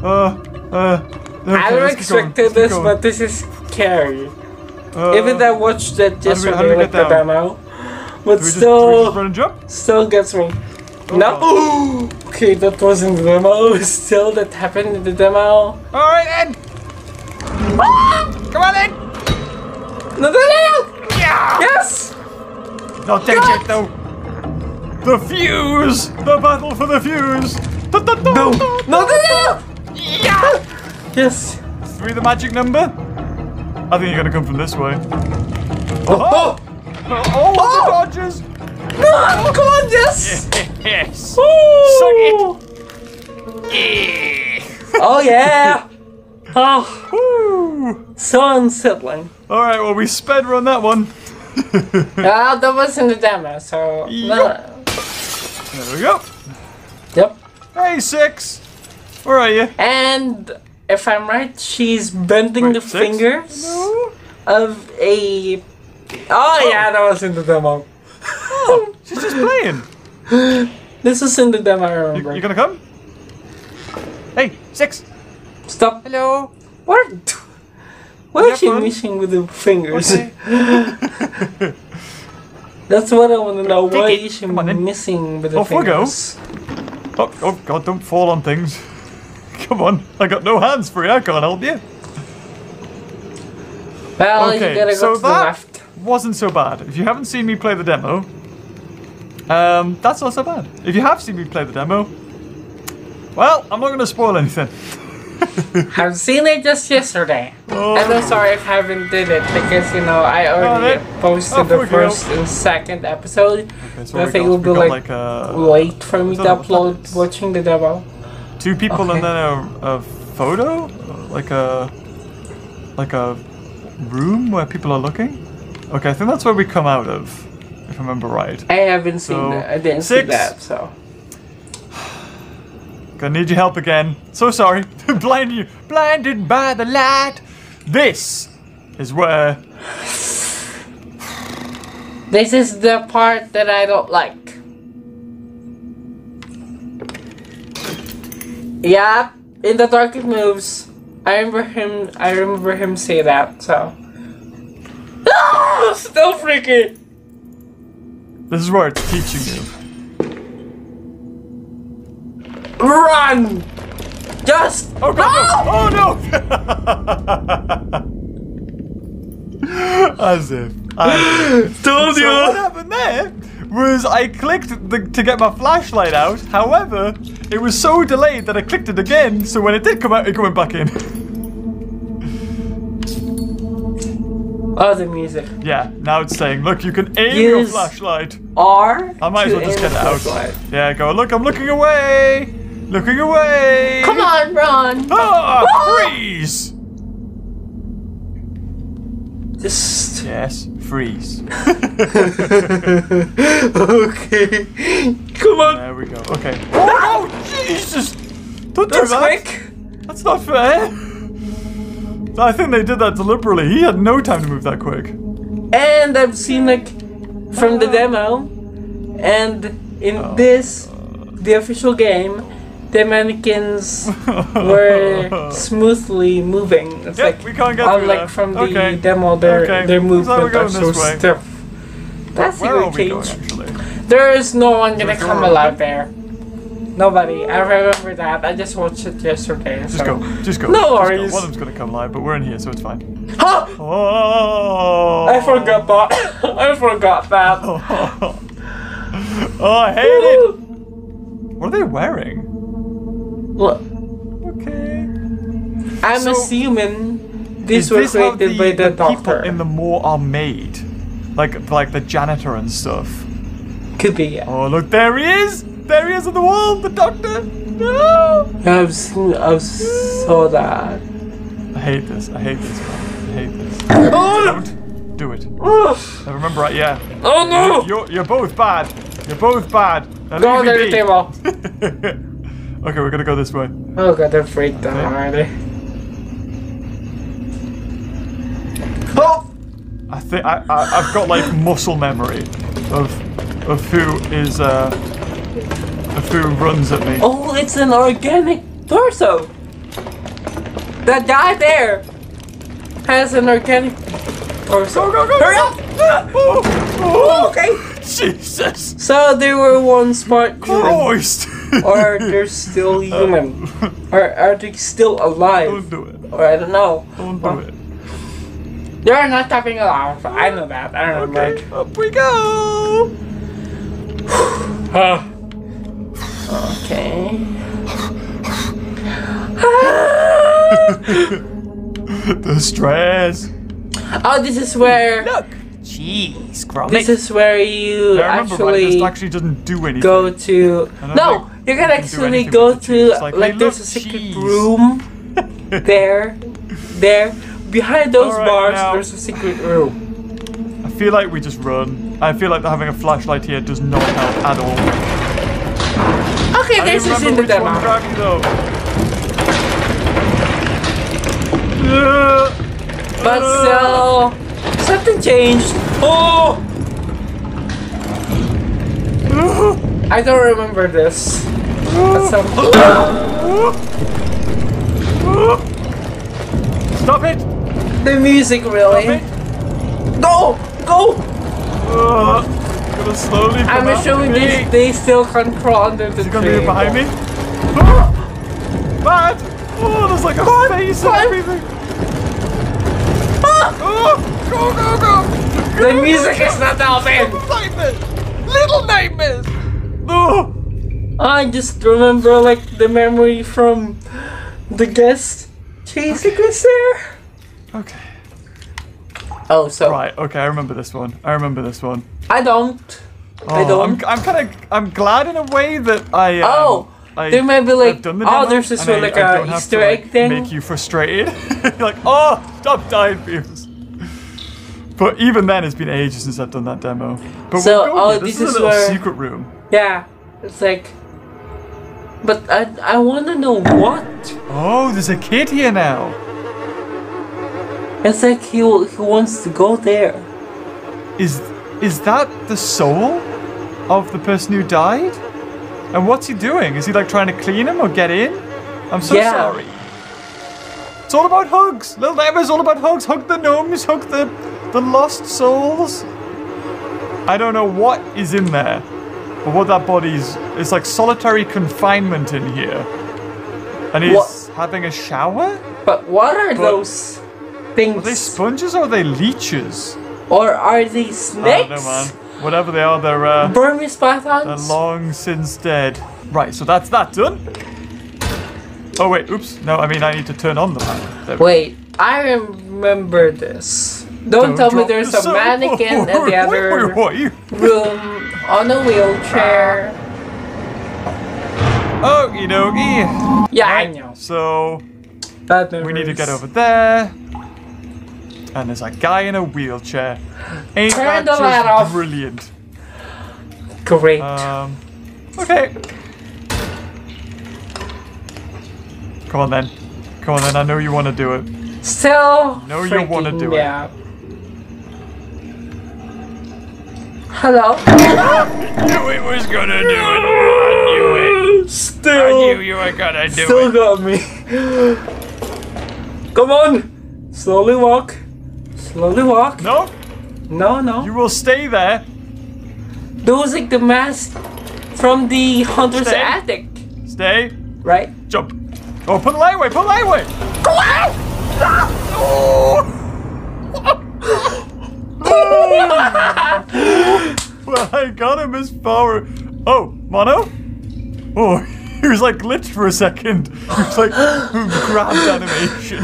Speaker 2: uh, uh. Okay,
Speaker 1: I don't
Speaker 2: let's keep going,
Speaker 1: expected
Speaker 2: let's keep
Speaker 1: this,
Speaker 2: going.
Speaker 1: but this is scary.
Speaker 2: Uh,
Speaker 1: Even I watched that
Speaker 2: do we- how do
Speaker 1: yesterday,
Speaker 2: we
Speaker 1: like the
Speaker 2: down?
Speaker 1: demo, but
Speaker 2: do just,
Speaker 1: still,
Speaker 2: just
Speaker 1: still gets me. no. okay, that wasn't the demo. *laughs* Still, that happened in the demo.
Speaker 2: All right, then. Come on, then.
Speaker 1: No, no, no!
Speaker 2: Yeah.
Speaker 1: Yes!
Speaker 2: Not dead yet, though. The fuse. The battle for the fuse.
Speaker 1: No! No, no, no!
Speaker 2: Yeah.
Speaker 1: Yes!
Speaker 2: Three, the magic number. I think you're gonna come from this way.
Speaker 1: Oh!
Speaker 2: Oh, oh,
Speaker 1: Oh.
Speaker 2: the dodges.
Speaker 1: No! Come on, yes! *laughs*
Speaker 2: Yes.
Speaker 1: Ooh.
Speaker 2: Suck it.
Speaker 1: Oh, yeah! Oh,
Speaker 2: Woo.
Speaker 1: so unsettling.
Speaker 2: All right, well, we sped run that one. *laughs*
Speaker 1: Ah, that was in the demo, so.
Speaker 2: Yup. There we go.
Speaker 1: Yep.
Speaker 2: Hey, six. Where are you?
Speaker 1: And if I'm right, she's bending
Speaker 2: Wait,
Speaker 1: the
Speaker 2: six?
Speaker 1: fingers
Speaker 2: No.
Speaker 1: of a. Oh, oh. yeah, that was in the demo.
Speaker 2: Oh, she's just playing. *laughs*
Speaker 1: This is in the demo, I
Speaker 2: You,
Speaker 1: remember.
Speaker 2: you gonna come? Hey, six.
Speaker 1: Stop.
Speaker 2: Hello.
Speaker 1: What? Why
Speaker 2: Yeah,
Speaker 1: is she
Speaker 2: fun.
Speaker 1: missing with the fingers?
Speaker 2: Okay. *laughs* *laughs*
Speaker 1: That's what I want to know.
Speaker 2: Take
Speaker 1: Why
Speaker 2: it.
Speaker 1: is she
Speaker 2: Come on then.
Speaker 1: missing with the
Speaker 2: Off we go.
Speaker 1: fingers?
Speaker 2: Oh, oh God! Don't fall on things. *laughs* Come on, I got no hands for you. I can't help you.
Speaker 1: Well,
Speaker 2: Okay,
Speaker 1: you gotta go
Speaker 2: so
Speaker 1: to the
Speaker 2: that-
Speaker 1: left.
Speaker 2: Wasn't so bad. If you haven't seen me play the demo, um, that's not so bad. If you have seen me play the demo, well, I'm not going to spoil anything. *laughs* *laughs*
Speaker 1: I've seen it just yesterday.
Speaker 2: Oh.
Speaker 1: And I'm sorry if I haven't did it because you know I oh, already
Speaker 2: then.
Speaker 1: posted
Speaker 2: Off
Speaker 1: the first and second episode.
Speaker 2: Okay, so
Speaker 1: I think it
Speaker 2: will
Speaker 1: be like,
Speaker 2: a
Speaker 1: Wait for me to upload watching the demo.
Speaker 2: two people
Speaker 1: Okay.
Speaker 2: and then a, um, a photo, like a like a room where people are looking. Okay, I think that's where we come out of, if I remember right.
Speaker 1: I haven't seen
Speaker 2: So,
Speaker 1: that. I didn't see that, so.
Speaker 2: Gonna need your help again. So sorry. *laughs* Blind you. Blinded by the light. This is where.
Speaker 1: This is the part that I don't like. Yeah, in the dark it moves. I remember him. I remember him say that. So. *laughs* Ah, still freaky.
Speaker 2: This is where it's teaching you.
Speaker 1: Run! Just
Speaker 2: Oh god! No. Oh no! As if. As if.
Speaker 1: told
Speaker 2: So what happened there was I clicked the, to get my flashlight out. However, it was so delayed that I clicked it again. So when it did come out, it went back in. *laughs*
Speaker 1: Oh, the music.
Speaker 2: yeah. Now it's saying, look, you can aim your flashlight.
Speaker 1: R.
Speaker 2: I might as well just get it out.
Speaker 1: flashlight.
Speaker 2: Yeah, go. Look, I'm looking away. Looking away.
Speaker 1: Come on, run!
Speaker 2: Ah,
Speaker 1: Ah!
Speaker 2: freeze.
Speaker 1: Just
Speaker 2: Yes, freeze. *laughs*
Speaker 1: okay. Come on.
Speaker 2: There we go. Okay. Oh, oh Jesus! Don't do
Speaker 1: That's
Speaker 2: that.
Speaker 1: quick.
Speaker 2: That's not fair. I think they did that deliberately. He had no time to move that quick.
Speaker 1: And I've seen like from the demo, and in
Speaker 2: Oh.
Speaker 1: this, the official game, the mannequins *laughs* were smoothly moving. It's
Speaker 2: Yep,
Speaker 1: like
Speaker 2: we can't get through
Speaker 1: unlike
Speaker 2: that.
Speaker 1: from the
Speaker 2: Okay.
Speaker 1: demo, their
Speaker 2: Okay.
Speaker 1: their
Speaker 2: Looks like we're
Speaker 1: movement are so
Speaker 2: way.
Speaker 1: stiff. That's
Speaker 2: Where are we going, actually?
Speaker 1: There is no one gonna
Speaker 2: There's
Speaker 1: come
Speaker 2: one.
Speaker 1: alive there. Nobody. I remember that. I just watched it yesterday.
Speaker 2: Just
Speaker 1: so.
Speaker 2: go. Just go.
Speaker 1: No
Speaker 2: Just go.
Speaker 1: worries.
Speaker 2: One of them's gonna come alive, but we're in here, so it's fine.
Speaker 1: Huh!
Speaker 2: Oh!
Speaker 1: I forgot that. *coughs* I forgot that. *laughs*
Speaker 2: Oh, I hate it. *laughs* What are they wearing?
Speaker 1: Look,
Speaker 2: Okay.
Speaker 1: I'm
Speaker 2: So-
Speaker 1: assuming these were
Speaker 2: this
Speaker 1: created by the,
Speaker 2: people
Speaker 1: doctor.
Speaker 2: in the mall are made? Like like the janitor and stuff.
Speaker 1: Could be, yeah.
Speaker 2: Oh look, there he is! There he is on the wall, the doctor! No!
Speaker 1: I've seen, I've saw that.
Speaker 2: I hate this. I hate this, man. I hate this.
Speaker 1: Oh,
Speaker 2: Don't do it.
Speaker 1: oh
Speaker 2: I remember right, yeah.
Speaker 1: Oh no!
Speaker 2: You're you're both bad. You're both bad. Now
Speaker 1: Go under the table. *laughs*
Speaker 2: okay, we're gonna go this way.
Speaker 1: Oh god, they're freaked out already. Oh!
Speaker 2: I think I, I I've got like muscle memory of of who is uh of who runs at me.
Speaker 1: Oh, it's an organic torso! That guy there has an organic torso.
Speaker 2: Go, go, go,
Speaker 1: Hurry
Speaker 2: go.
Speaker 1: up!
Speaker 2: Oh, oh,
Speaker 1: Okay.
Speaker 2: Jesus
Speaker 1: So they were once part
Speaker 2: Christ!
Speaker 1: Or are they're still *laughs* oh. human, or are they still alive?
Speaker 2: Don't do it.
Speaker 1: Or I don't know.
Speaker 2: Don't do it.
Speaker 1: They're not tapping alive. I know that. I. Okay, know.
Speaker 2: Okay, up we go.
Speaker 1: Huh. *sighs* Ah. Okay. *laughs*
Speaker 2: The stress.
Speaker 1: oh, this is where.
Speaker 2: Look. Jeez, Gromit.
Speaker 1: This is where you
Speaker 2: I remember right, this
Speaker 1: actually
Speaker 2: actually doesn't do anything.
Speaker 1: go to. No,
Speaker 2: think
Speaker 1: you can actually go to like,
Speaker 2: Like,
Speaker 1: there's a secret
Speaker 2: cheese.
Speaker 1: room *laughs* there, there. Behind those
Speaker 2: Alright,
Speaker 1: bars,
Speaker 2: now-
Speaker 1: there's a secret room.
Speaker 2: I feel like we just run. I feel like having a flashlight here does not help at all.
Speaker 1: Okay,
Speaker 2: I
Speaker 1: this is in the demo.
Speaker 2: grabbed though. Uh,
Speaker 1: But still, something changed. Oh! I don't remember this. Some.
Speaker 2: Stop it!
Speaker 1: the music really. Go! Go!
Speaker 2: Uh, gonna slowly
Speaker 1: I'm assuming they, they still can crawl under the
Speaker 2: Is gonna be behind me? Ah! Bad! Oh, there's like a face and
Speaker 1: Climb.
Speaker 2: everything. Oh, go, go, go!
Speaker 1: The music is not helping.
Speaker 2: Nightmares! Little nightmares! Oh!
Speaker 1: I just remember like the memory from the guest chasing us there.
Speaker 2: Okay.
Speaker 1: Oh, so
Speaker 2: Right, okay, I remember this one. I remember this one.
Speaker 1: I don't. I
Speaker 2: Oh,
Speaker 1: don't.
Speaker 2: I'm, I'm kind of, I'm glad in a way that I. Um,
Speaker 1: Oh,
Speaker 2: I,
Speaker 1: there might be like-
Speaker 2: the
Speaker 1: oh, there's this one, like,
Speaker 2: I
Speaker 1: a
Speaker 2: don't have
Speaker 1: Easter
Speaker 2: to, like,
Speaker 1: egg thing.
Speaker 2: Make you frustrated. *laughs* like, oh, stop dying, Beavis. But even then, it's been ages since I've done that demo. But
Speaker 1: So,
Speaker 2: we'll
Speaker 1: oh, this
Speaker 2: this
Speaker 1: is
Speaker 2: a little
Speaker 1: where-
Speaker 2: secret room.
Speaker 1: Yeah, it's like. But I I want to know what.
Speaker 2: Oh, there's a kid here now.
Speaker 1: It's like he he wants to go there.
Speaker 2: Is is that the soul of the person who died? And what's he doing? Is he like trying to clean him or get in? I'm so
Speaker 1: Yeah.
Speaker 2: sorry. It's all about hugs. Little Nightmare's all about hugs. Hug the gnomes, hug the the lost souls. I don't know what is in there. But what that body's it's like solitary confinement in here. And he's
Speaker 1: What?
Speaker 2: having a shower?
Speaker 1: But what are
Speaker 2: But-
Speaker 1: those things?
Speaker 2: Are they sponges or are they leeches?
Speaker 1: or are they
Speaker 2: I
Speaker 1: snakes?
Speaker 2: don't know, man. Whatever they are, they're uh,
Speaker 1: Burmese pythons.
Speaker 2: They're long since dead. Right, so that's that done. Oh wait, oops. No, I mean I need to turn on the lamp.
Speaker 1: Wait, I remember this. Don't,
Speaker 2: go.
Speaker 1: tell me there's
Speaker 2: the
Speaker 1: a *laughs* mannequin in the
Speaker 2: Wait,
Speaker 1: other
Speaker 2: Wait, what? You?
Speaker 1: room on a wheelchair.
Speaker 2: Okie dokie.
Speaker 1: Yeah, I know.
Speaker 2: So we need to get over there. And there's a guy in a wheelchair. Ain't
Speaker 1: Turn
Speaker 2: that
Speaker 1: the light
Speaker 2: just
Speaker 1: off.
Speaker 2: brilliant?
Speaker 1: Great.
Speaker 2: Um. Okay. Come on then. Come on then. I know you want to do it.
Speaker 1: Still.
Speaker 2: know you wanna
Speaker 1: freaking
Speaker 2: do it.
Speaker 1: out. Hello.
Speaker 2: knew it was gonna do it. I knew it.
Speaker 1: Still.
Speaker 2: you were gonna do it!
Speaker 1: Still got me. *gasps* Come on. Slowly walk. Slowly walk.
Speaker 2: No,
Speaker 1: No, no.
Speaker 2: you will stay there.
Speaker 1: Those like the mask from the hunter's
Speaker 2: Stay.
Speaker 1: attic,
Speaker 2: Stay.
Speaker 1: right?
Speaker 2: Jump. Oh, put the light away. Put the light away.
Speaker 1: Go out! *laughs*
Speaker 2: Well, I got him as far. Oh, Mono. Oh, *laughs* he was like glitched for a second. He was like *gasps* grabbed animation.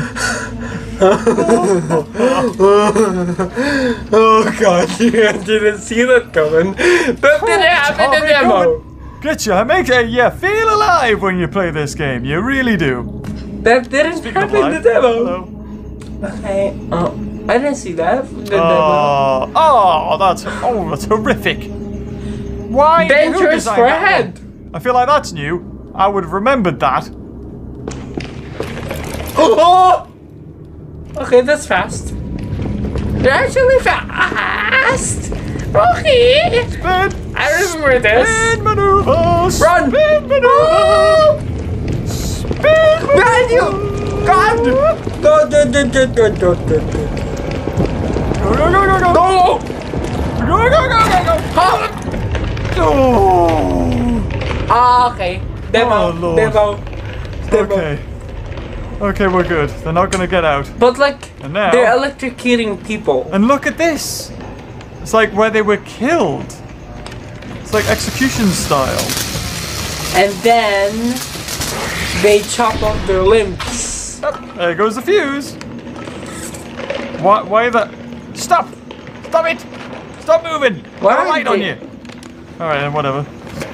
Speaker 2: *laughs*
Speaker 1: Oh god, yeah, I didn't see that coming. That didn't happen in the demo.
Speaker 2: Get you, make it, you feel alive when you play this game. You really do.
Speaker 1: That didn't
Speaker 2: Speaking
Speaker 1: happen in the
Speaker 2: live,
Speaker 1: demo.
Speaker 2: hello.
Speaker 1: Okay. Oh, I didn't see that. in The demo.
Speaker 2: Oh, oh, that's oh, that's horrific. Why?
Speaker 1: Dangerous
Speaker 2: designed
Speaker 1: for a
Speaker 2: that
Speaker 1: head.
Speaker 2: one? I feel like that's new. I would have remembered that.
Speaker 1: Oh! *gasps* Okay, that's fast. They're actually fast. Okay.
Speaker 2: Spin,
Speaker 1: I remember this.
Speaker 2: spin maneuvers.
Speaker 1: Run!
Speaker 2: Spin maneuvers. Spin
Speaker 1: Behind you! God! Go, go, go, go, go, go, go, go.
Speaker 2: Go go go go go.
Speaker 1: No!
Speaker 2: Go go go go go.
Speaker 1: Huh?
Speaker 2: Oh.
Speaker 1: Ah, okay. Demo,
Speaker 2: Oh, Lord.
Speaker 1: demo, demo.
Speaker 2: Okay. Okay, we're good. They're not gonna get out.
Speaker 1: But like,
Speaker 2: And now-
Speaker 1: they're electrocuting people.
Speaker 2: And look at this. It's like where they were killed. It's like execution style.
Speaker 1: And then they chop off their limbs.
Speaker 2: There goes the fuse. Why? Why the? Stop! Stop it! Stop moving!
Speaker 1: Why are
Speaker 2: light on you. All right, then whatever.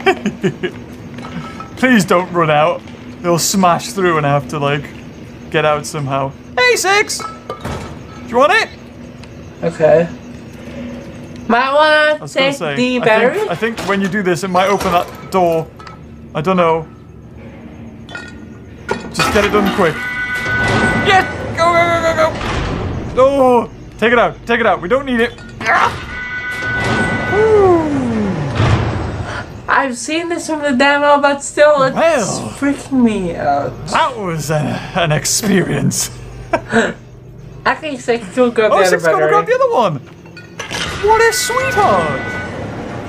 Speaker 2: *laughs* Please don't run out. They'll smash through and I have to like get out somehow. Hey, six. Do you want it?
Speaker 1: Okay. Might wanna take
Speaker 2: say.
Speaker 1: the
Speaker 2: I
Speaker 1: battery?
Speaker 2: think, I think when you do this, it might open that door. I don't know. Just get it done quick. Yes! Go, go, go, go, go! Oh! Take it out, take it out. We don't need it.
Speaker 1: I've seen this from the demo, but still, it's
Speaker 2: Well.
Speaker 1: freaking me out.
Speaker 2: That was a, an experience. *laughs*
Speaker 1: Actually, six still got the
Speaker 2: Oh,
Speaker 1: other
Speaker 2: six gonna
Speaker 1: battery.
Speaker 2: grab the other one. What a sweetheart!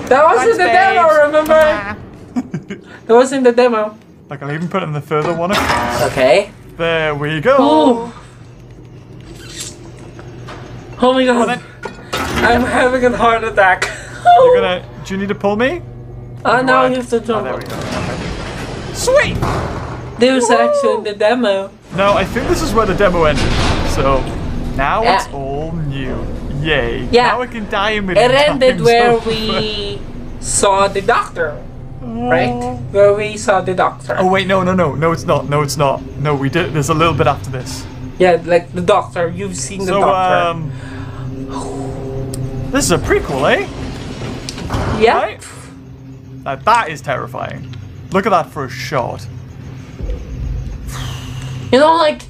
Speaker 1: That was in
Speaker 2: Thanks,
Speaker 1: the demo, remember? *laughs* that was in the demo.
Speaker 2: Like I'll even put in the further one.
Speaker 1: Okay.
Speaker 2: There we go.
Speaker 1: Ooh. Oh my god. I'm having a heart attack.
Speaker 2: You're *laughs* gonna. Do you need to pull me?
Speaker 1: Oh, now
Speaker 2: Right.
Speaker 1: you have to
Speaker 2: Oh,
Speaker 1: jump.
Speaker 2: there we go. Okay. Sweet.
Speaker 1: There was actually the demo.
Speaker 2: No, I think this is where the demo ended. So now it's all new. Yay.
Speaker 1: Yeah.
Speaker 2: Now I can die a
Speaker 1: It
Speaker 2: million
Speaker 1: ended where
Speaker 2: over.
Speaker 1: we saw the doctor, right? Where we saw the doctor.
Speaker 2: Oh wait, no, no, no, no, it's not. No, it's not. No, we did. There's a little bit after this.
Speaker 1: Yeah, like the doctor. You've seen the
Speaker 2: So
Speaker 1: doctor.
Speaker 2: um, this is a prequel, eh?
Speaker 1: yeah.
Speaker 2: Right? Now that is terrifying. Look at that for a shot.
Speaker 1: You know, like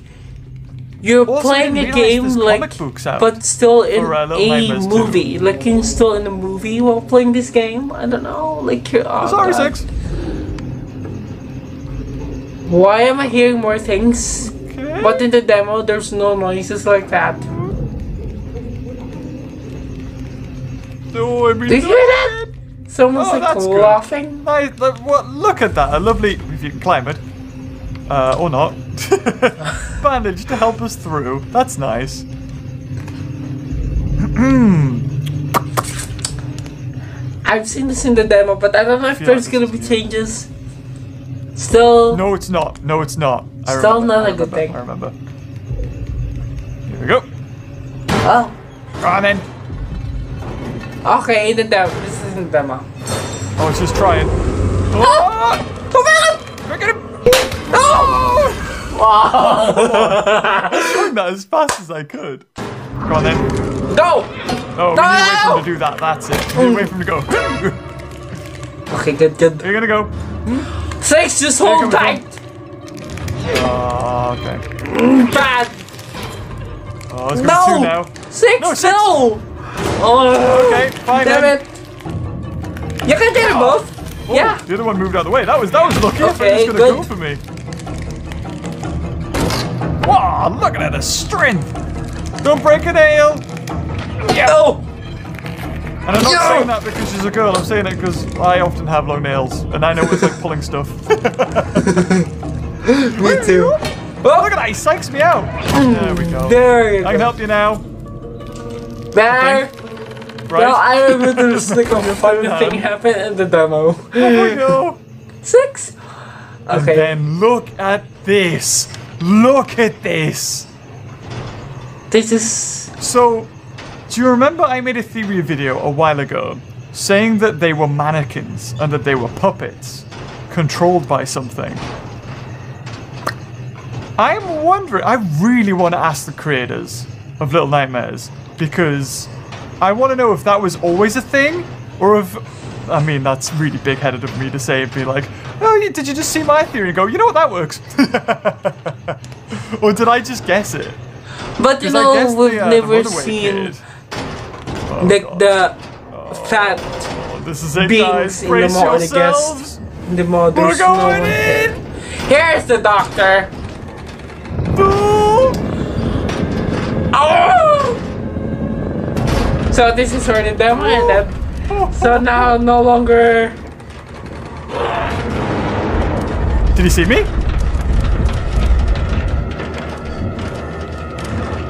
Speaker 1: you're
Speaker 2: Also,
Speaker 1: playing a game like, but still in
Speaker 2: uh,
Speaker 1: a
Speaker 2: Nightmares 2.
Speaker 1: movie. Like you're still in a movie while playing this game. I don't know. Like you're. Oh,
Speaker 2: Sorry,
Speaker 1: God.
Speaker 2: six.
Speaker 1: Why am I hearing more things?
Speaker 2: Okay.
Speaker 1: But in the demo, there's no noises like that.
Speaker 2: Oh,
Speaker 1: Did you hear that? Someone's
Speaker 2: Oh,
Speaker 1: like laughing.
Speaker 2: Nice. Look, what, look at that. A lovely, if you can climb it. Uh, or not. *laughs* Bandage to help us through. That's nice. *clears throat*
Speaker 1: I've seen this in the demo, but I don't know if there's gonna be changes. Still,
Speaker 2: No, it's not. No, it's not. I
Speaker 1: Still
Speaker 2: remember,
Speaker 1: not a good thing.
Speaker 2: I remember. Here we go.
Speaker 1: oh,
Speaker 2: Come on then.
Speaker 1: Okay, the demo. This isn't demo.
Speaker 2: I was just trying. Ah! Oh! Quick, get him! Oh! *laughs* I was doing that as fast as I could. Come on then.
Speaker 1: Go!
Speaker 2: Oh, we need to wait for to do that. That's it. We need wait to go. *laughs*
Speaker 1: Okay, good, good.
Speaker 2: You're gonna go.
Speaker 1: Six, just hold tight.
Speaker 2: Oh, okay.
Speaker 1: Mm, bad.
Speaker 2: Oh, it's gonna be two now.
Speaker 1: Six,
Speaker 2: No, six.
Speaker 1: no! Oh,
Speaker 2: Okay, fine
Speaker 1: damn
Speaker 2: then.
Speaker 1: it. You can get them both. Oh, Yeah.
Speaker 2: The other one moved out of the way. That was that was lucky. I thought he
Speaker 1: Okay,
Speaker 2: was gonna
Speaker 1: good.
Speaker 2: go for me. Wow, look at the strength. Don't break a nail.
Speaker 1: No!
Speaker 2: And I'm not
Speaker 1: Yo!
Speaker 2: saying that because she's a girl. I'm saying it because I often have long nails, and I know it's like pulling stuff. *laughs*
Speaker 1: Me too.
Speaker 2: Oh, look at that! He psychs me out. There we go.
Speaker 1: There you
Speaker 2: I can help you now.
Speaker 1: There.
Speaker 2: Right?
Speaker 1: Well, I remember there's like a *laughs* funny
Speaker 2: Hand.
Speaker 1: thing happened in the demo.
Speaker 2: Oh *laughs* Go.
Speaker 1: Six.
Speaker 2: And
Speaker 1: Okay.
Speaker 2: then look at this. Look at this.
Speaker 1: This is
Speaker 2: So, do you remember I made a theory video a while ago saying that they were mannequins and that they were puppets controlled by something? I'm wondering, I really want to ask the creators of Little Nightmares because I want to know if that was always a thing or if. I mean, that's really big headed of me to say and be like, oh, did you just see my theory and go, you know what, that works? *laughs* or did I just guess it?
Speaker 1: But you know, we've
Speaker 2: the, uh,
Speaker 1: never
Speaker 2: Motorway
Speaker 1: seen
Speaker 2: Oh,
Speaker 1: the,
Speaker 2: God.
Speaker 1: the fat
Speaker 2: Oh, this is it,
Speaker 1: beings
Speaker 2: guys.
Speaker 1: in the mall, I guess. the mall.
Speaker 2: We're
Speaker 1: no
Speaker 2: going
Speaker 1: one
Speaker 2: in.
Speaker 1: Here's the doctor.
Speaker 2: Boom.
Speaker 1: So this is where the demo ended. So now no longer.
Speaker 2: Did he see me?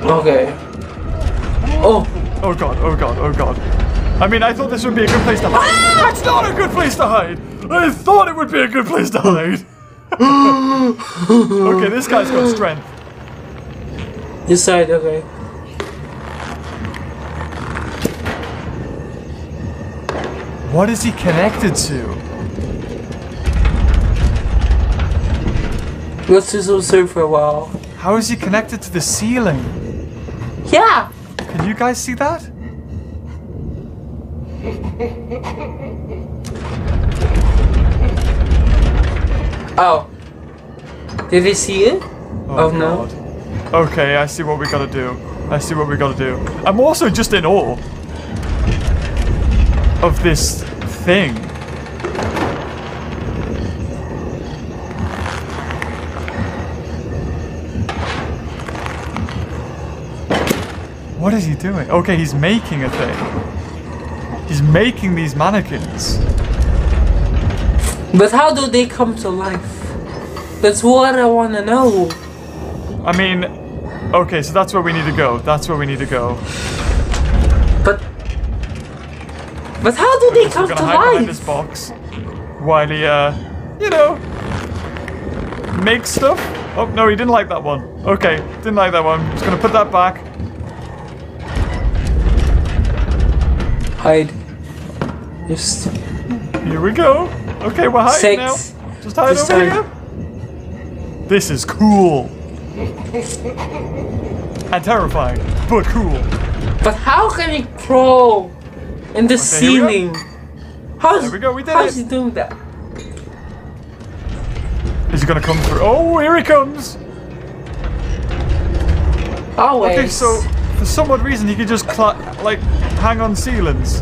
Speaker 1: Okay. Oh,
Speaker 2: Oh god, oh god, oh god. I mean, I thought this would be a good place to hide. Ah! That's not a good place to hide. I thought it would be a good place to hide. *gasps* okay, this guy's got strength.
Speaker 1: this side. Okay.
Speaker 2: What is he connected to?
Speaker 1: Let's just observe for a while.
Speaker 2: How is he connected to the ceiling?
Speaker 1: Yeah.
Speaker 2: Can you guys see that?
Speaker 1: Oh. Did he see it? Oh, oh
Speaker 2: no. Okay, I see what we gotta do. I see what we gotta do. I'm also just in awe of this thing. What is he doing? Okay, he's making a thing. He's making these mannequins.
Speaker 1: But how do they come to life? That's what I want to know.
Speaker 2: I mean, okay, so that's where we need to go. That's where we need to go.
Speaker 1: But. But how do they come
Speaker 2: gonna
Speaker 1: to
Speaker 2: hide behind this box while he, uh, you know, makes stuff. Oh no, he didn't like that one. Okay, didn't like that one. Just gonna put that back.
Speaker 1: Hide. Just.
Speaker 2: Here we go. Okay, we're hiding
Speaker 1: Six.
Speaker 2: now. Just hide
Speaker 1: Just
Speaker 2: over
Speaker 1: hide.
Speaker 2: here. This is cool. and terrifying, but cool.
Speaker 1: But how can he crawl in the
Speaker 2: go.
Speaker 1: ceiling? How's,
Speaker 2: There we go, we did
Speaker 1: how's
Speaker 2: it.
Speaker 1: he doing that?
Speaker 2: Is he gonna come through? Oh, here he comes.
Speaker 1: Always.
Speaker 2: Okay, so for some odd reason he could just like hang on ceilings.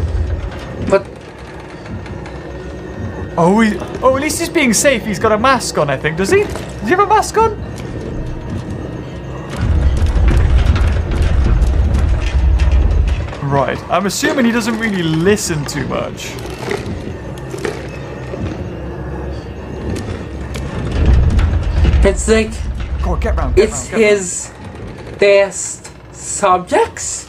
Speaker 1: But
Speaker 2: Oh, he, oh, at least he's being safe. He's got a mask on, I think. Does he? Does he have a mask on? Right. I'm assuming he doesn't really listen too much.
Speaker 1: it's like
Speaker 2: on, get round. Get
Speaker 1: it's
Speaker 2: round, round.
Speaker 1: his test subjects.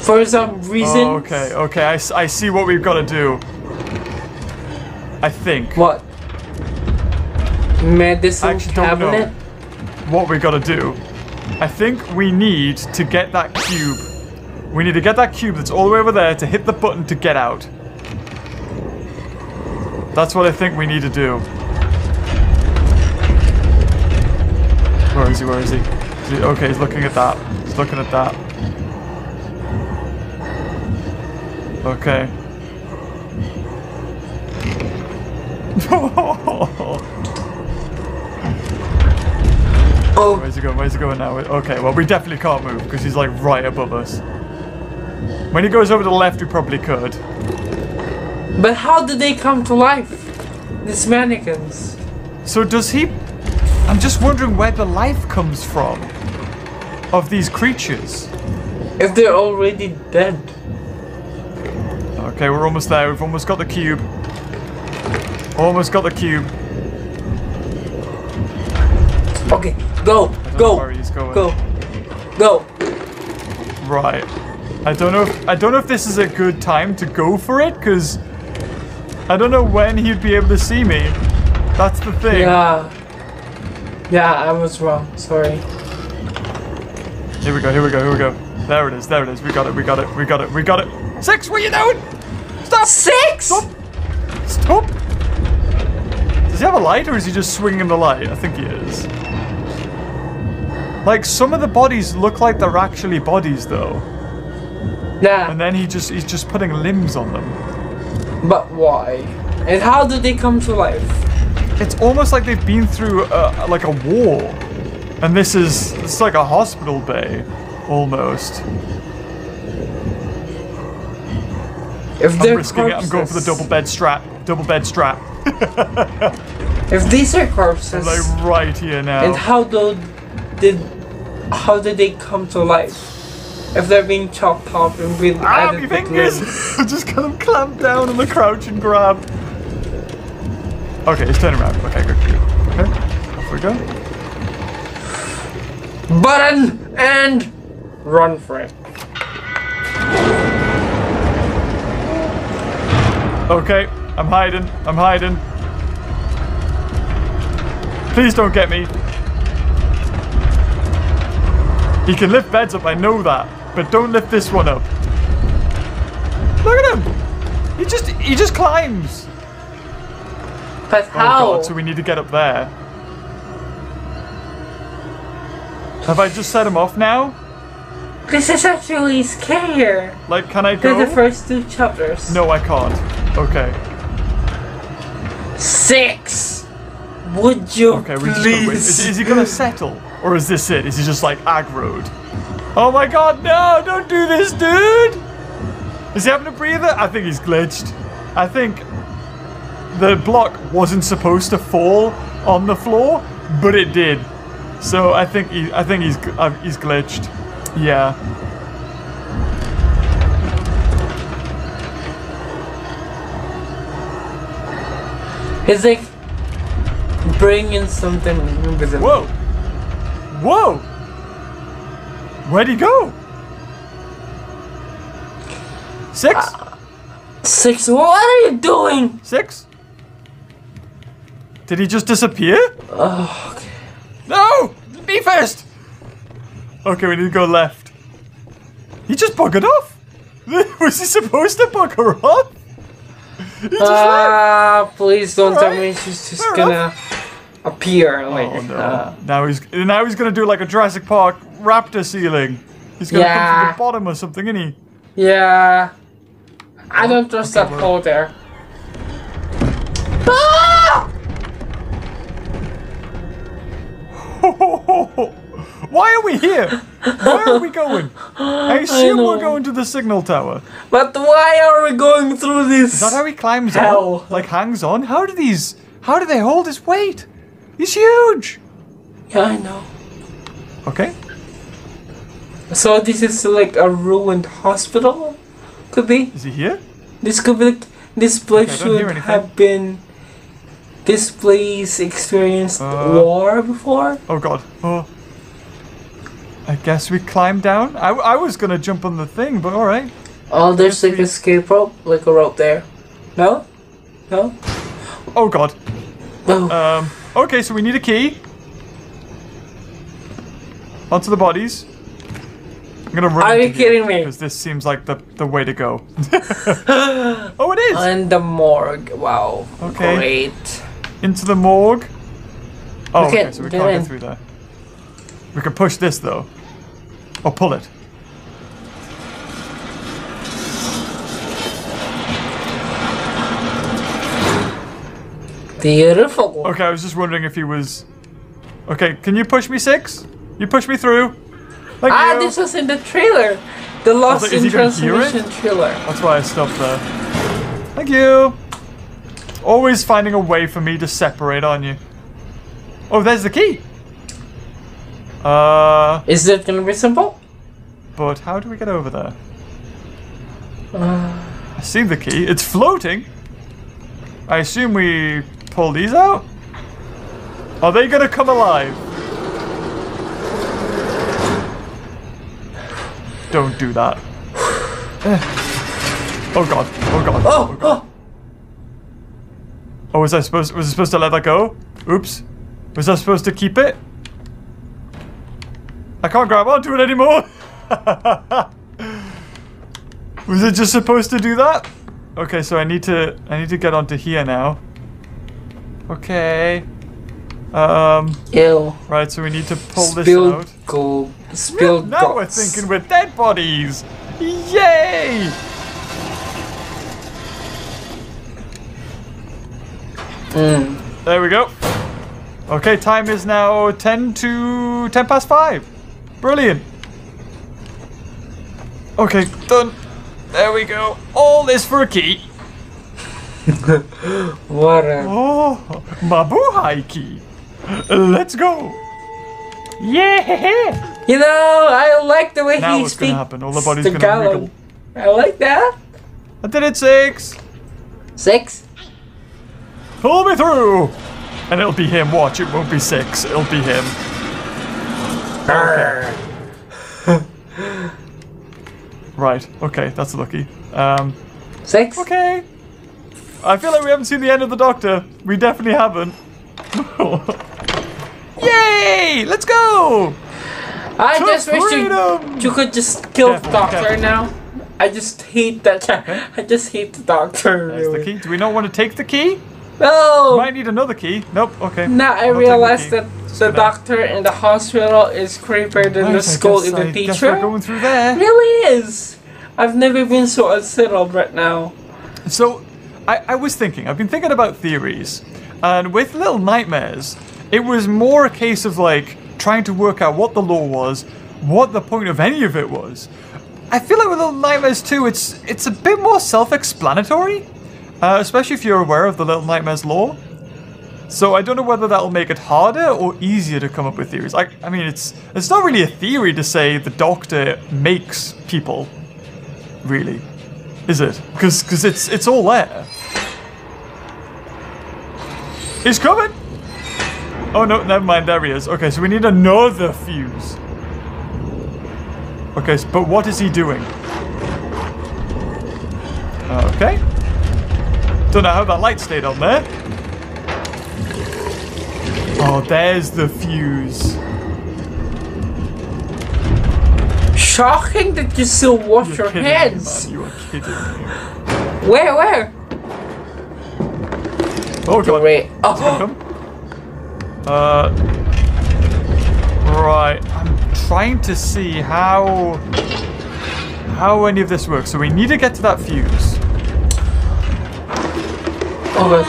Speaker 1: For some oh, reason.
Speaker 2: Oh, okay, okay. I see what we've got to do. I think.
Speaker 1: What? Medicine
Speaker 2: I actually don't know. what we've gotta do. I think we need to get that cube. We need to get that cube that's all the way over there to hit the button to get out. That's what I think we need to do. Where is he? Where is he? Is he- okay, he's looking at that. He's looking at that. Okay. *laughs*
Speaker 1: Oh,
Speaker 2: Where's he going? Where's he going now? Okay, well, we definitely can't move because he's like right above us. When he goes over to the left, we probably could.
Speaker 1: but how did they come to life? These mannequins.
Speaker 2: So, does he. I'm just wondering where the life comes from of these creatures.
Speaker 1: If they're already dead.
Speaker 2: Okay, we're almost there. We've almost got the cube. Almost got the cube.
Speaker 1: Okay, go,
Speaker 2: I don't know
Speaker 1: go,
Speaker 2: where he's going.
Speaker 1: go, go.
Speaker 2: Right. I don't know if I don't know if this is a good time to go for it because I don't know when he'd be able to see me. That's the thing.
Speaker 1: Yeah. Yeah, I was wrong. Sorry.
Speaker 2: Here we go, here we go, here we go. There it is, there it is. We got it, we got it, we got it, we got it. Six, what are you doing? Stop!
Speaker 1: Six.
Speaker 2: Stop! Stop! Does he have a light or is he just swinging the light? I think he is. Like, some of the bodies look like they're actually bodies though.
Speaker 1: Yeah.
Speaker 2: And then he just he's just putting limbs on them.
Speaker 1: But why? And how do they come to life?
Speaker 2: It's almost like they've been through a, like a war. And this is it's like a hospital bay, almost.
Speaker 1: If
Speaker 2: I'm
Speaker 1: they're
Speaker 2: risking it. I'm going for the double bed strap. Double bed strap. *laughs*
Speaker 1: If these are corpses,
Speaker 2: Like right here now.
Speaker 1: and how do did how did they come to life? If they're being chopped off and being
Speaker 2: Ah, my fingers! *laughs* just kind of clamped down on the crouch and grab. Okay, it's turning around. Okay, good. good. Okay, off we go.
Speaker 1: Button and run for it.
Speaker 2: Okay, I'm hiding. I'm hiding. Please don't get me. He can lift beds up, I know that, but don't lift this one up. Look at him! He just he just climbs.
Speaker 1: But
Speaker 2: Oh
Speaker 1: how?
Speaker 2: god, so we need to get up there. Have I just set him off now?
Speaker 1: This is actually scarier
Speaker 2: Like, can I go?
Speaker 1: the first two chapters.
Speaker 2: No, I can't. Okay.
Speaker 1: Six. Would you
Speaker 2: Okay, we're just gonna wait.
Speaker 1: please?
Speaker 2: Is, is he gonna settle? Or is this it? Is he just like aggroed? Oh my god, no! Don't do this, dude! Is he having a breather? I think he's glitched. I think the block wasn't supposed to fall on the floor, but it did. So I think he, I think he's uh, he's glitched. Yeah.
Speaker 1: It's like bringing something invisible.
Speaker 2: Whoa! Whoa! Where'd he go? Six?
Speaker 1: Six. What are you doing?
Speaker 2: Six? Did he just disappear?
Speaker 1: Oh, okay.
Speaker 2: No! Me first! Okay, we need to go left. He just buggered off? *laughs* Was he supposed to bugger off? He just left.
Speaker 1: Ah, please don't tell me she's just
Speaker 2: fair
Speaker 1: gonna appear. Like,
Speaker 2: Oh no!
Speaker 1: uh,
Speaker 2: now he's now he's gonna do like a Jurassic Park raptor ceiling. He's gonna come
Speaker 1: Yeah.
Speaker 2: from the bottom or something, isn't he?
Speaker 1: yeah. I don't trust
Speaker 2: okay,
Speaker 1: that hole there. Ah! *laughs*
Speaker 2: Why are we here? Where are we going? *laughs* I assume we're going to the signal tower.
Speaker 1: But why are we going through this?
Speaker 2: Is that how he climbs
Speaker 1: Hell.
Speaker 2: on? Like hangs on? How do these? How do they hold his weight? He's huge.
Speaker 1: Yeah, I know.
Speaker 2: Okay.
Speaker 1: So this is like a ruined hospital? Could be.
Speaker 2: Is he here?
Speaker 1: This could be like, this place
Speaker 2: Okay, I don't hear
Speaker 1: should have been. This place experienced
Speaker 2: Uh,
Speaker 1: war before.
Speaker 2: Oh god. Oh. I guess we climb down. I, I was gonna jump on the thing, but all right.
Speaker 1: Oh, there's like
Speaker 2: a
Speaker 1: escape rope, like a rope there. No, no.
Speaker 2: Oh god.
Speaker 1: Oh,
Speaker 2: Um. Okay, so we need a key. Onto the bodies. I'm gonna run.
Speaker 1: Are you kidding me?
Speaker 2: Because this seems like the the way to go. *laughs* oh, it is.
Speaker 1: and the morgue. Wow.
Speaker 2: Okay.
Speaker 1: Great.
Speaker 2: Into the morgue. Oh, okay, so we can't
Speaker 1: in.
Speaker 2: get through there. We can push this though. Or pull it.
Speaker 1: Beautiful.
Speaker 2: Okay, I was just wondering if he was. Okay, can you push me six? You push me through. Thank
Speaker 1: Ah,
Speaker 2: you.
Speaker 1: this was in the trailer. The Lost
Speaker 2: like,
Speaker 1: in
Speaker 2: he gonna hear it?
Speaker 1: Transmission trailer.
Speaker 2: That's why I stopped there. Thank you. Always finding a way for me to separate on you. Oh, there's the key. Uh,
Speaker 1: Is it gonna be simple?
Speaker 2: but how do we get over there?
Speaker 1: Uh,
Speaker 2: I see the key. It's floating. I assume we pull these out. Are they gonna come alive? Don't do that. *sighs* Eh. oh god. Oh god.
Speaker 1: oh, oh,
Speaker 2: Oh, was I supposed was I supposed to let that go? Oops. Was I supposed to keep it? I can't grab onto it anymore. *laughs* was it just supposed to do that? Okay, so I need to I need to get onto here now. Okay. Um.
Speaker 1: Ew.
Speaker 2: Right, so we need to pull this
Speaker 1: Spilled
Speaker 2: out.
Speaker 1: gold. Spilled
Speaker 2: now we're thinking we're dead bodies. Yay!
Speaker 1: Mm.
Speaker 2: There we go. Okay, time is now 10 to 10 past 5. Brilliant. Okay, done. There we go. All this for a key. *laughs*
Speaker 1: What a.
Speaker 2: Oh, Mabuhay key. Let's go. Yeah.
Speaker 1: You know, I like the way
Speaker 2: Now
Speaker 1: he
Speaker 2: what's gonna happen? All the bodies gonna wriggle.
Speaker 1: I like that.
Speaker 2: I did it six.
Speaker 1: Six.
Speaker 2: Pull me through. And it'll be him. Watch, it won't be six. It'll be him. *laughs* Right. Okay, that's lucky. Um.
Speaker 1: Six.
Speaker 2: Okay. I feel like we haven't seen the end of the Doctor. We definitely haven't. *laughs* Yay! Let's go!
Speaker 1: I
Speaker 2: To
Speaker 1: just wish you, you could just kill the doctor
Speaker 2: definitely.
Speaker 1: now. I just hate that. I just hate the doctor.
Speaker 2: There's the key. Do we not want to take the key?
Speaker 1: No.
Speaker 2: Might need another key. Nope. Okay.
Speaker 1: Now I
Speaker 2: I'll take the
Speaker 1: realize that the doctor in the hospital is creepier than
Speaker 2: Right,
Speaker 1: the school
Speaker 2: guess-
Speaker 1: in the
Speaker 2: I guess
Speaker 1: teacher.
Speaker 2: we're going through there.
Speaker 1: really is. I've never been so unsettled right now.
Speaker 2: So, I, I was thinking, I've been thinking about theories, and with Little Nightmares, it was more a case of like trying to work out what the lore was, what the point of any of it was. I feel like with Little Nightmares 2, it's it's a bit more self-explanatory, uh, especially if you're aware of the Little Nightmares lore. So I don't know whether that'll make it harder or easier to come up with theories. I mean, it's it's not really a theory to say the Doctor makes people, really, is it? Because because it's it's all there. He's coming. Oh no, never mind. There he is. Okay, so we need another fuse. Okay, but what is he doing? Okay. Don't know how that light stayed on there. Oh, there's the fuse.
Speaker 1: Shocking that you still wash
Speaker 2: You're
Speaker 1: your
Speaker 2: kidding
Speaker 1: hands.
Speaker 2: man. You are kidding me.
Speaker 1: Where, where?
Speaker 2: Oh god.
Speaker 1: Wait. Oh,
Speaker 2: Come. Uh. Right. I'm trying to see how how any of this works. So we need to get to that fuse.
Speaker 1: oh, God.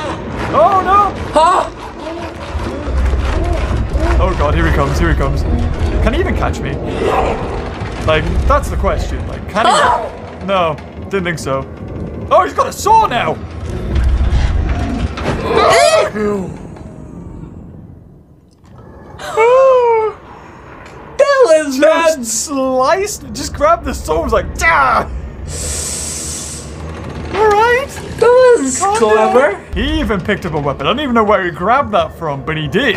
Speaker 2: Oh no!
Speaker 1: Ah!
Speaker 2: Oh god, here he comes. Here he comes. Can he even catch me? Like that's the question. Like, can he? No, didn't think so. Oh, he's got a saw now. *gasps*
Speaker 1: That was bad.
Speaker 2: Sliced. Just grabbed the saw. Was like, ah. All right.
Speaker 1: That was
Speaker 2: Calm
Speaker 1: clever.
Speaker 2: down. He even picked up a weapon. I don't even know where he grabbed that from, but he did.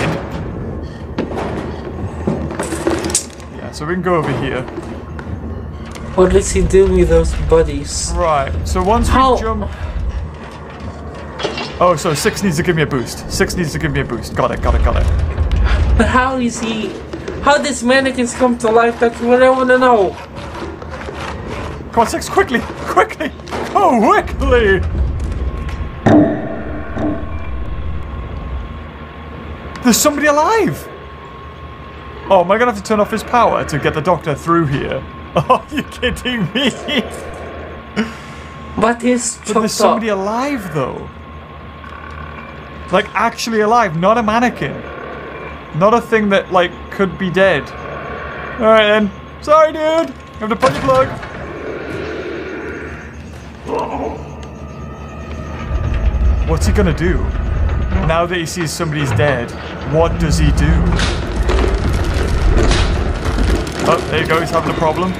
Speaker 2: Yeah, so we can go over here.
Speaker 1: What is he do with those buddies?
Speaker 2: Right. So once we
Speaker 1: How-
Speaker 2: jump. Oh, so six needs to give me a boost. Six needs to give me a boost. Got it. Got it. Got it.
Speaker 1: But how is he? How does mannequins come to life? That's what I want to know.
Speaker 2: Come on, six! Quickly! Quickly! Quickly! There's somebody alive! Oh, am I gonna have to turn off his power to get the doctor through here? *laughs* Oh, you kidding me?
Speaker 1: But he's
Speaker 2: But there's somebody
Speaker 1: up.
Speaker 2: alive though. Like actually alive, not a mannequin. Not a thing that like could be dead. Alright then. Sorry dude! Have to pull your plug. What's he gonna do? Now that he sees somebody's dead, what does he do? Oh, there you go, he's having a problem.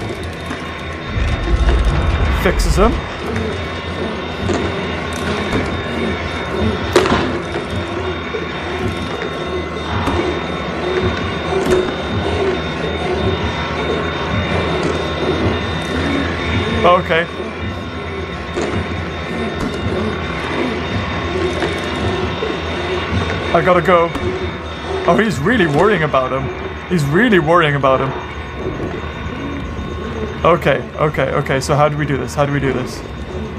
Speaker 2: Fixes him. Okay. I gotta go. Oh, he's really worrying about him. He's really worrying about him. Okay, okay, okay. So how do we do this? How do we do this?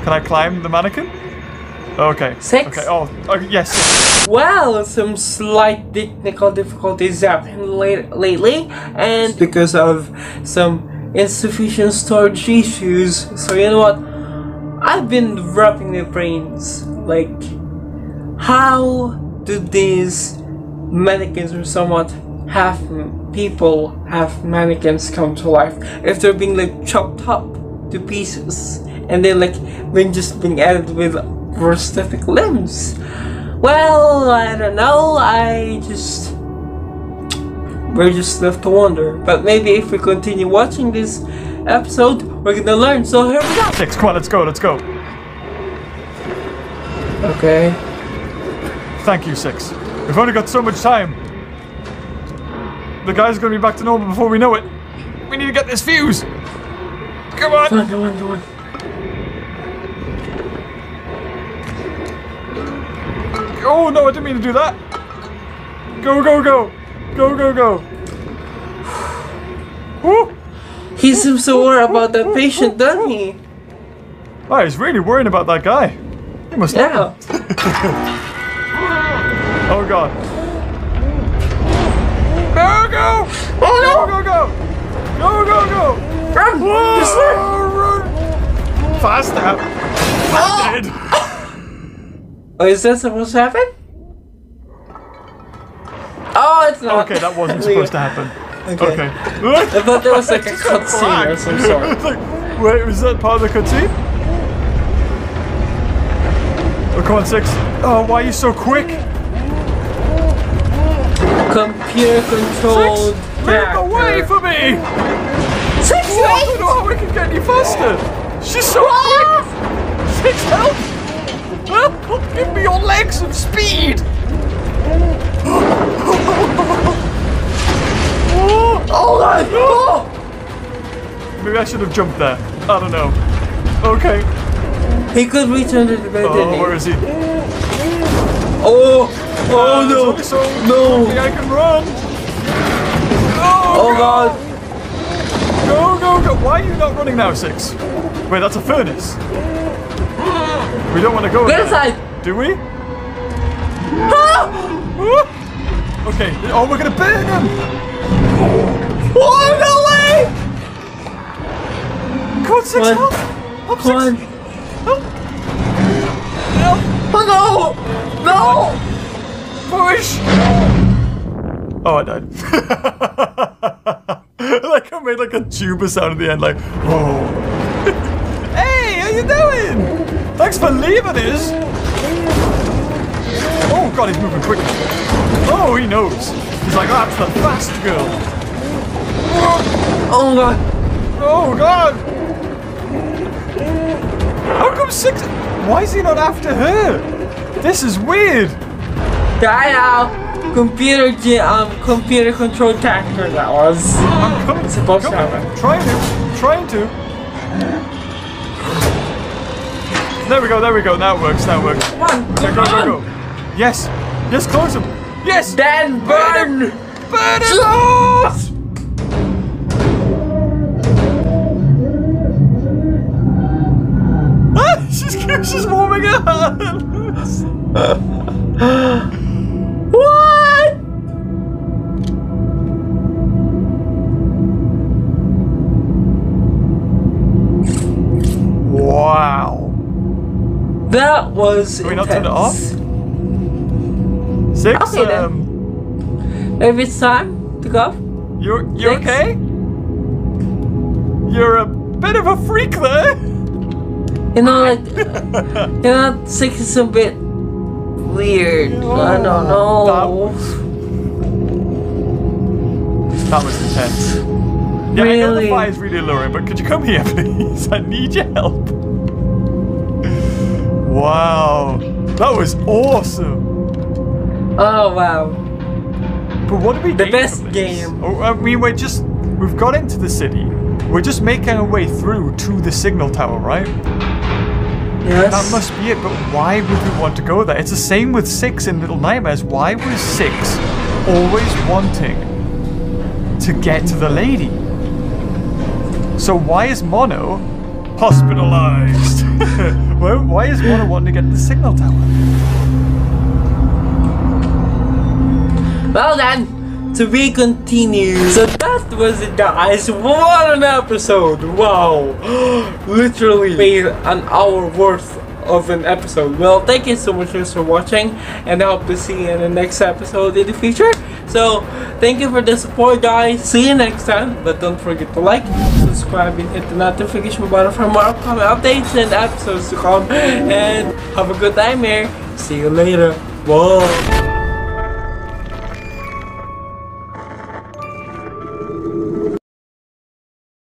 Speaker 2: Can I climb the mannequin? Okay.
Speaker 1: Six.
Speaker 2: Okay. Oh, okay, yes.
Speaker 1: Well, some slight technical difficulties happened late, lately, and because of some insufficient storage issues. So you know what? I've been wrapping my brains. Like, how do these mannequins or somewhat half people, have mannequins come to life if they're being like chopped up to pieces and then like being just being added with prosthetic limbs? Well, I don't know. I just we're just left to wonder. But maybe if we continue watching this episode, we're gonna learn. So here we go.
Speaker 2: Six. Come on, let's go. Let's go.
Speaker 1: Okay.
Speaker 2: Thank you, Six. We've only got so much time. The guy's gonna be back to normal before we know it. We need to get this fuse. Come on.
Speaker 1: Come on, come on, come on.
Speaker 2: Oh no, I didn't mean to do that. Go, go, go. Go, go, go. Woo.
Speaker 1: He seems so worried about that patient, doesn't he?
Speaker 2: Oh, he's really worrying about that guy. He must
Speaker 1: Yeah. *laughs*
Speaker 2: Oh god. Go, go!
Speaker 1: Oh
Speaker 2: Go,
Speaker 1: no!
Speaker 2: go, go! Go, go, go!
Speaker 1: Run! Just run!
Speaker 2: Whoa, run! Faster!
Speaker 1: Oh!
Speaker 2: Dead.
Speaker 1: Oh, is that supposed to happen? Oh, it's not.
Speaker 2: Okay, that wasn't *laughs* supposed to happen.
Speaker 1: Okay.
Speaker 2: Okay.
Speaker 1: I thought there was like a *laughs* cutscene or some sort. *laughs*
Speaker 2: Like, wait, was that part of the cutscene? Oh, come on, Six. Oh, why are you so quick?
Speaker 1: Computer controlled
Speaker 2: Six, move away from me!
Speaker 1: Six,
Speaker 2: Oh, I don't know how we can get any faster. She's so quick. Six, help! Help! Give me your legs and speed! *laughs* oh,
Speaker 1: Oh! Oh!
Speaker 2: maybe I should have jumped there. I don't know. Okay.
Speaker 1: He could reach under the bed,
Speaker 2: Oh,
Speaker 1: didn't he?
Speaker 2: where is he?
Speaker 1: Oh! Oh
Speaker 2: Uh,
Speaker 1: no!
Speaker 2: so
Speaker 1: No!
Speaker 2: I can run. Oh,
Speaker 1: Oh god!
Speaker 2: Go, go, go! Why are you not running now, Six? Wait, that's a furnace. We don't want to go
Speaker 1: Get inside!
Speaker 2: Do we?
Speaker 1: Ah!
Speaker 2: Okay. Oh, we're gonna burn him.
Speaker 1: Oh no way!
Speaker 2: Come on, Six,
Speaker 1: Come on.
Speaker 2: help! Help! Six! Help!
Speaker 1: Oh no! No!
Speaker 2: Push! Oh, I died. *laughs* like I made like a tuba sound at the end, like, whoa. Oh. *laughs* hey, how you doing? Thanks for leaving us. Oh god, he's moving quickly. Oh, he knows. He's like, oh, that's the fast girl.
Speaker 1: Oh god!
Speaker 2: Oh god! How come six? Why is he not after her? This is weird.
Speaker 1: Die now! Computer um computer controlled character that was.
Speaker 2: I'm coming.
Speaker 1: supposed to
Speaker 2: coming.
Speaker 1: happen.
Speaker 2: Trying to. Trying to. There we go. There we go. That works. that works.
Speaker 1: Come on!
Speaker 2: Okay,
Speaker 1: Come
Speaker 2: go,
Speaker 1: on!
Speaker 2: go, go. Yes. Yes, close him. Yes.
Speaker 1: Then burn!
Speaker 2: Burn him.
Speaker 1: Yes! *laughs*
Speaker 2: Ah, *laughs* she's she's warming her *laughs*
Speaker 1: That was
Speaker 2: Can we not turn it off?
Speaker 1: intense.
Speaker 2: Six.
Speaker 1: Okay, then.
Speaker 2: um,
Speaker 1: Maybe it's time to go.
Speaker 2: you're you okay? You're a bit of a freak there.
Speaker 1: You know, like, *laughs* you know, six is a bit weird. I don't know.
Speaker 2: That was, that was intense. Yeah, I know the
Speaker 1: Really?
Speaker 2: fire's really alluring, but could you come here, *laughs* please? I need your help. Wow, that was awesome.
Speaker 1: Oh wow.
Speaker 2: But what did we
Speaker 1: The best game.
Speaker 2: Oh, I mean, we're just we've got into the city. We're just making our way through to the signal tower, right?
Speaker 1: Yes.
Speaker 2: That must be it, but why would we want to go there? It's the same with Six in Little Nightmares. Why was Six always wanting to get to the lady? So why is Mono hospitalized? *laughs* why, why is Mono wanting to get the signal tower?
Speaker 1: Well then, to be continued. So that was it guys, what an episode! Wow! *gasps* Literally made an hour worth of an episode. Well, thank you so much guys for watching and I hope to see you in the next episode in the future. So, thank you for the support guys. See you next time, but don't forget to like, subscribe, and hit the notification button for more upcoming updates and episodes to come. And have a good time here. See you later. Bye.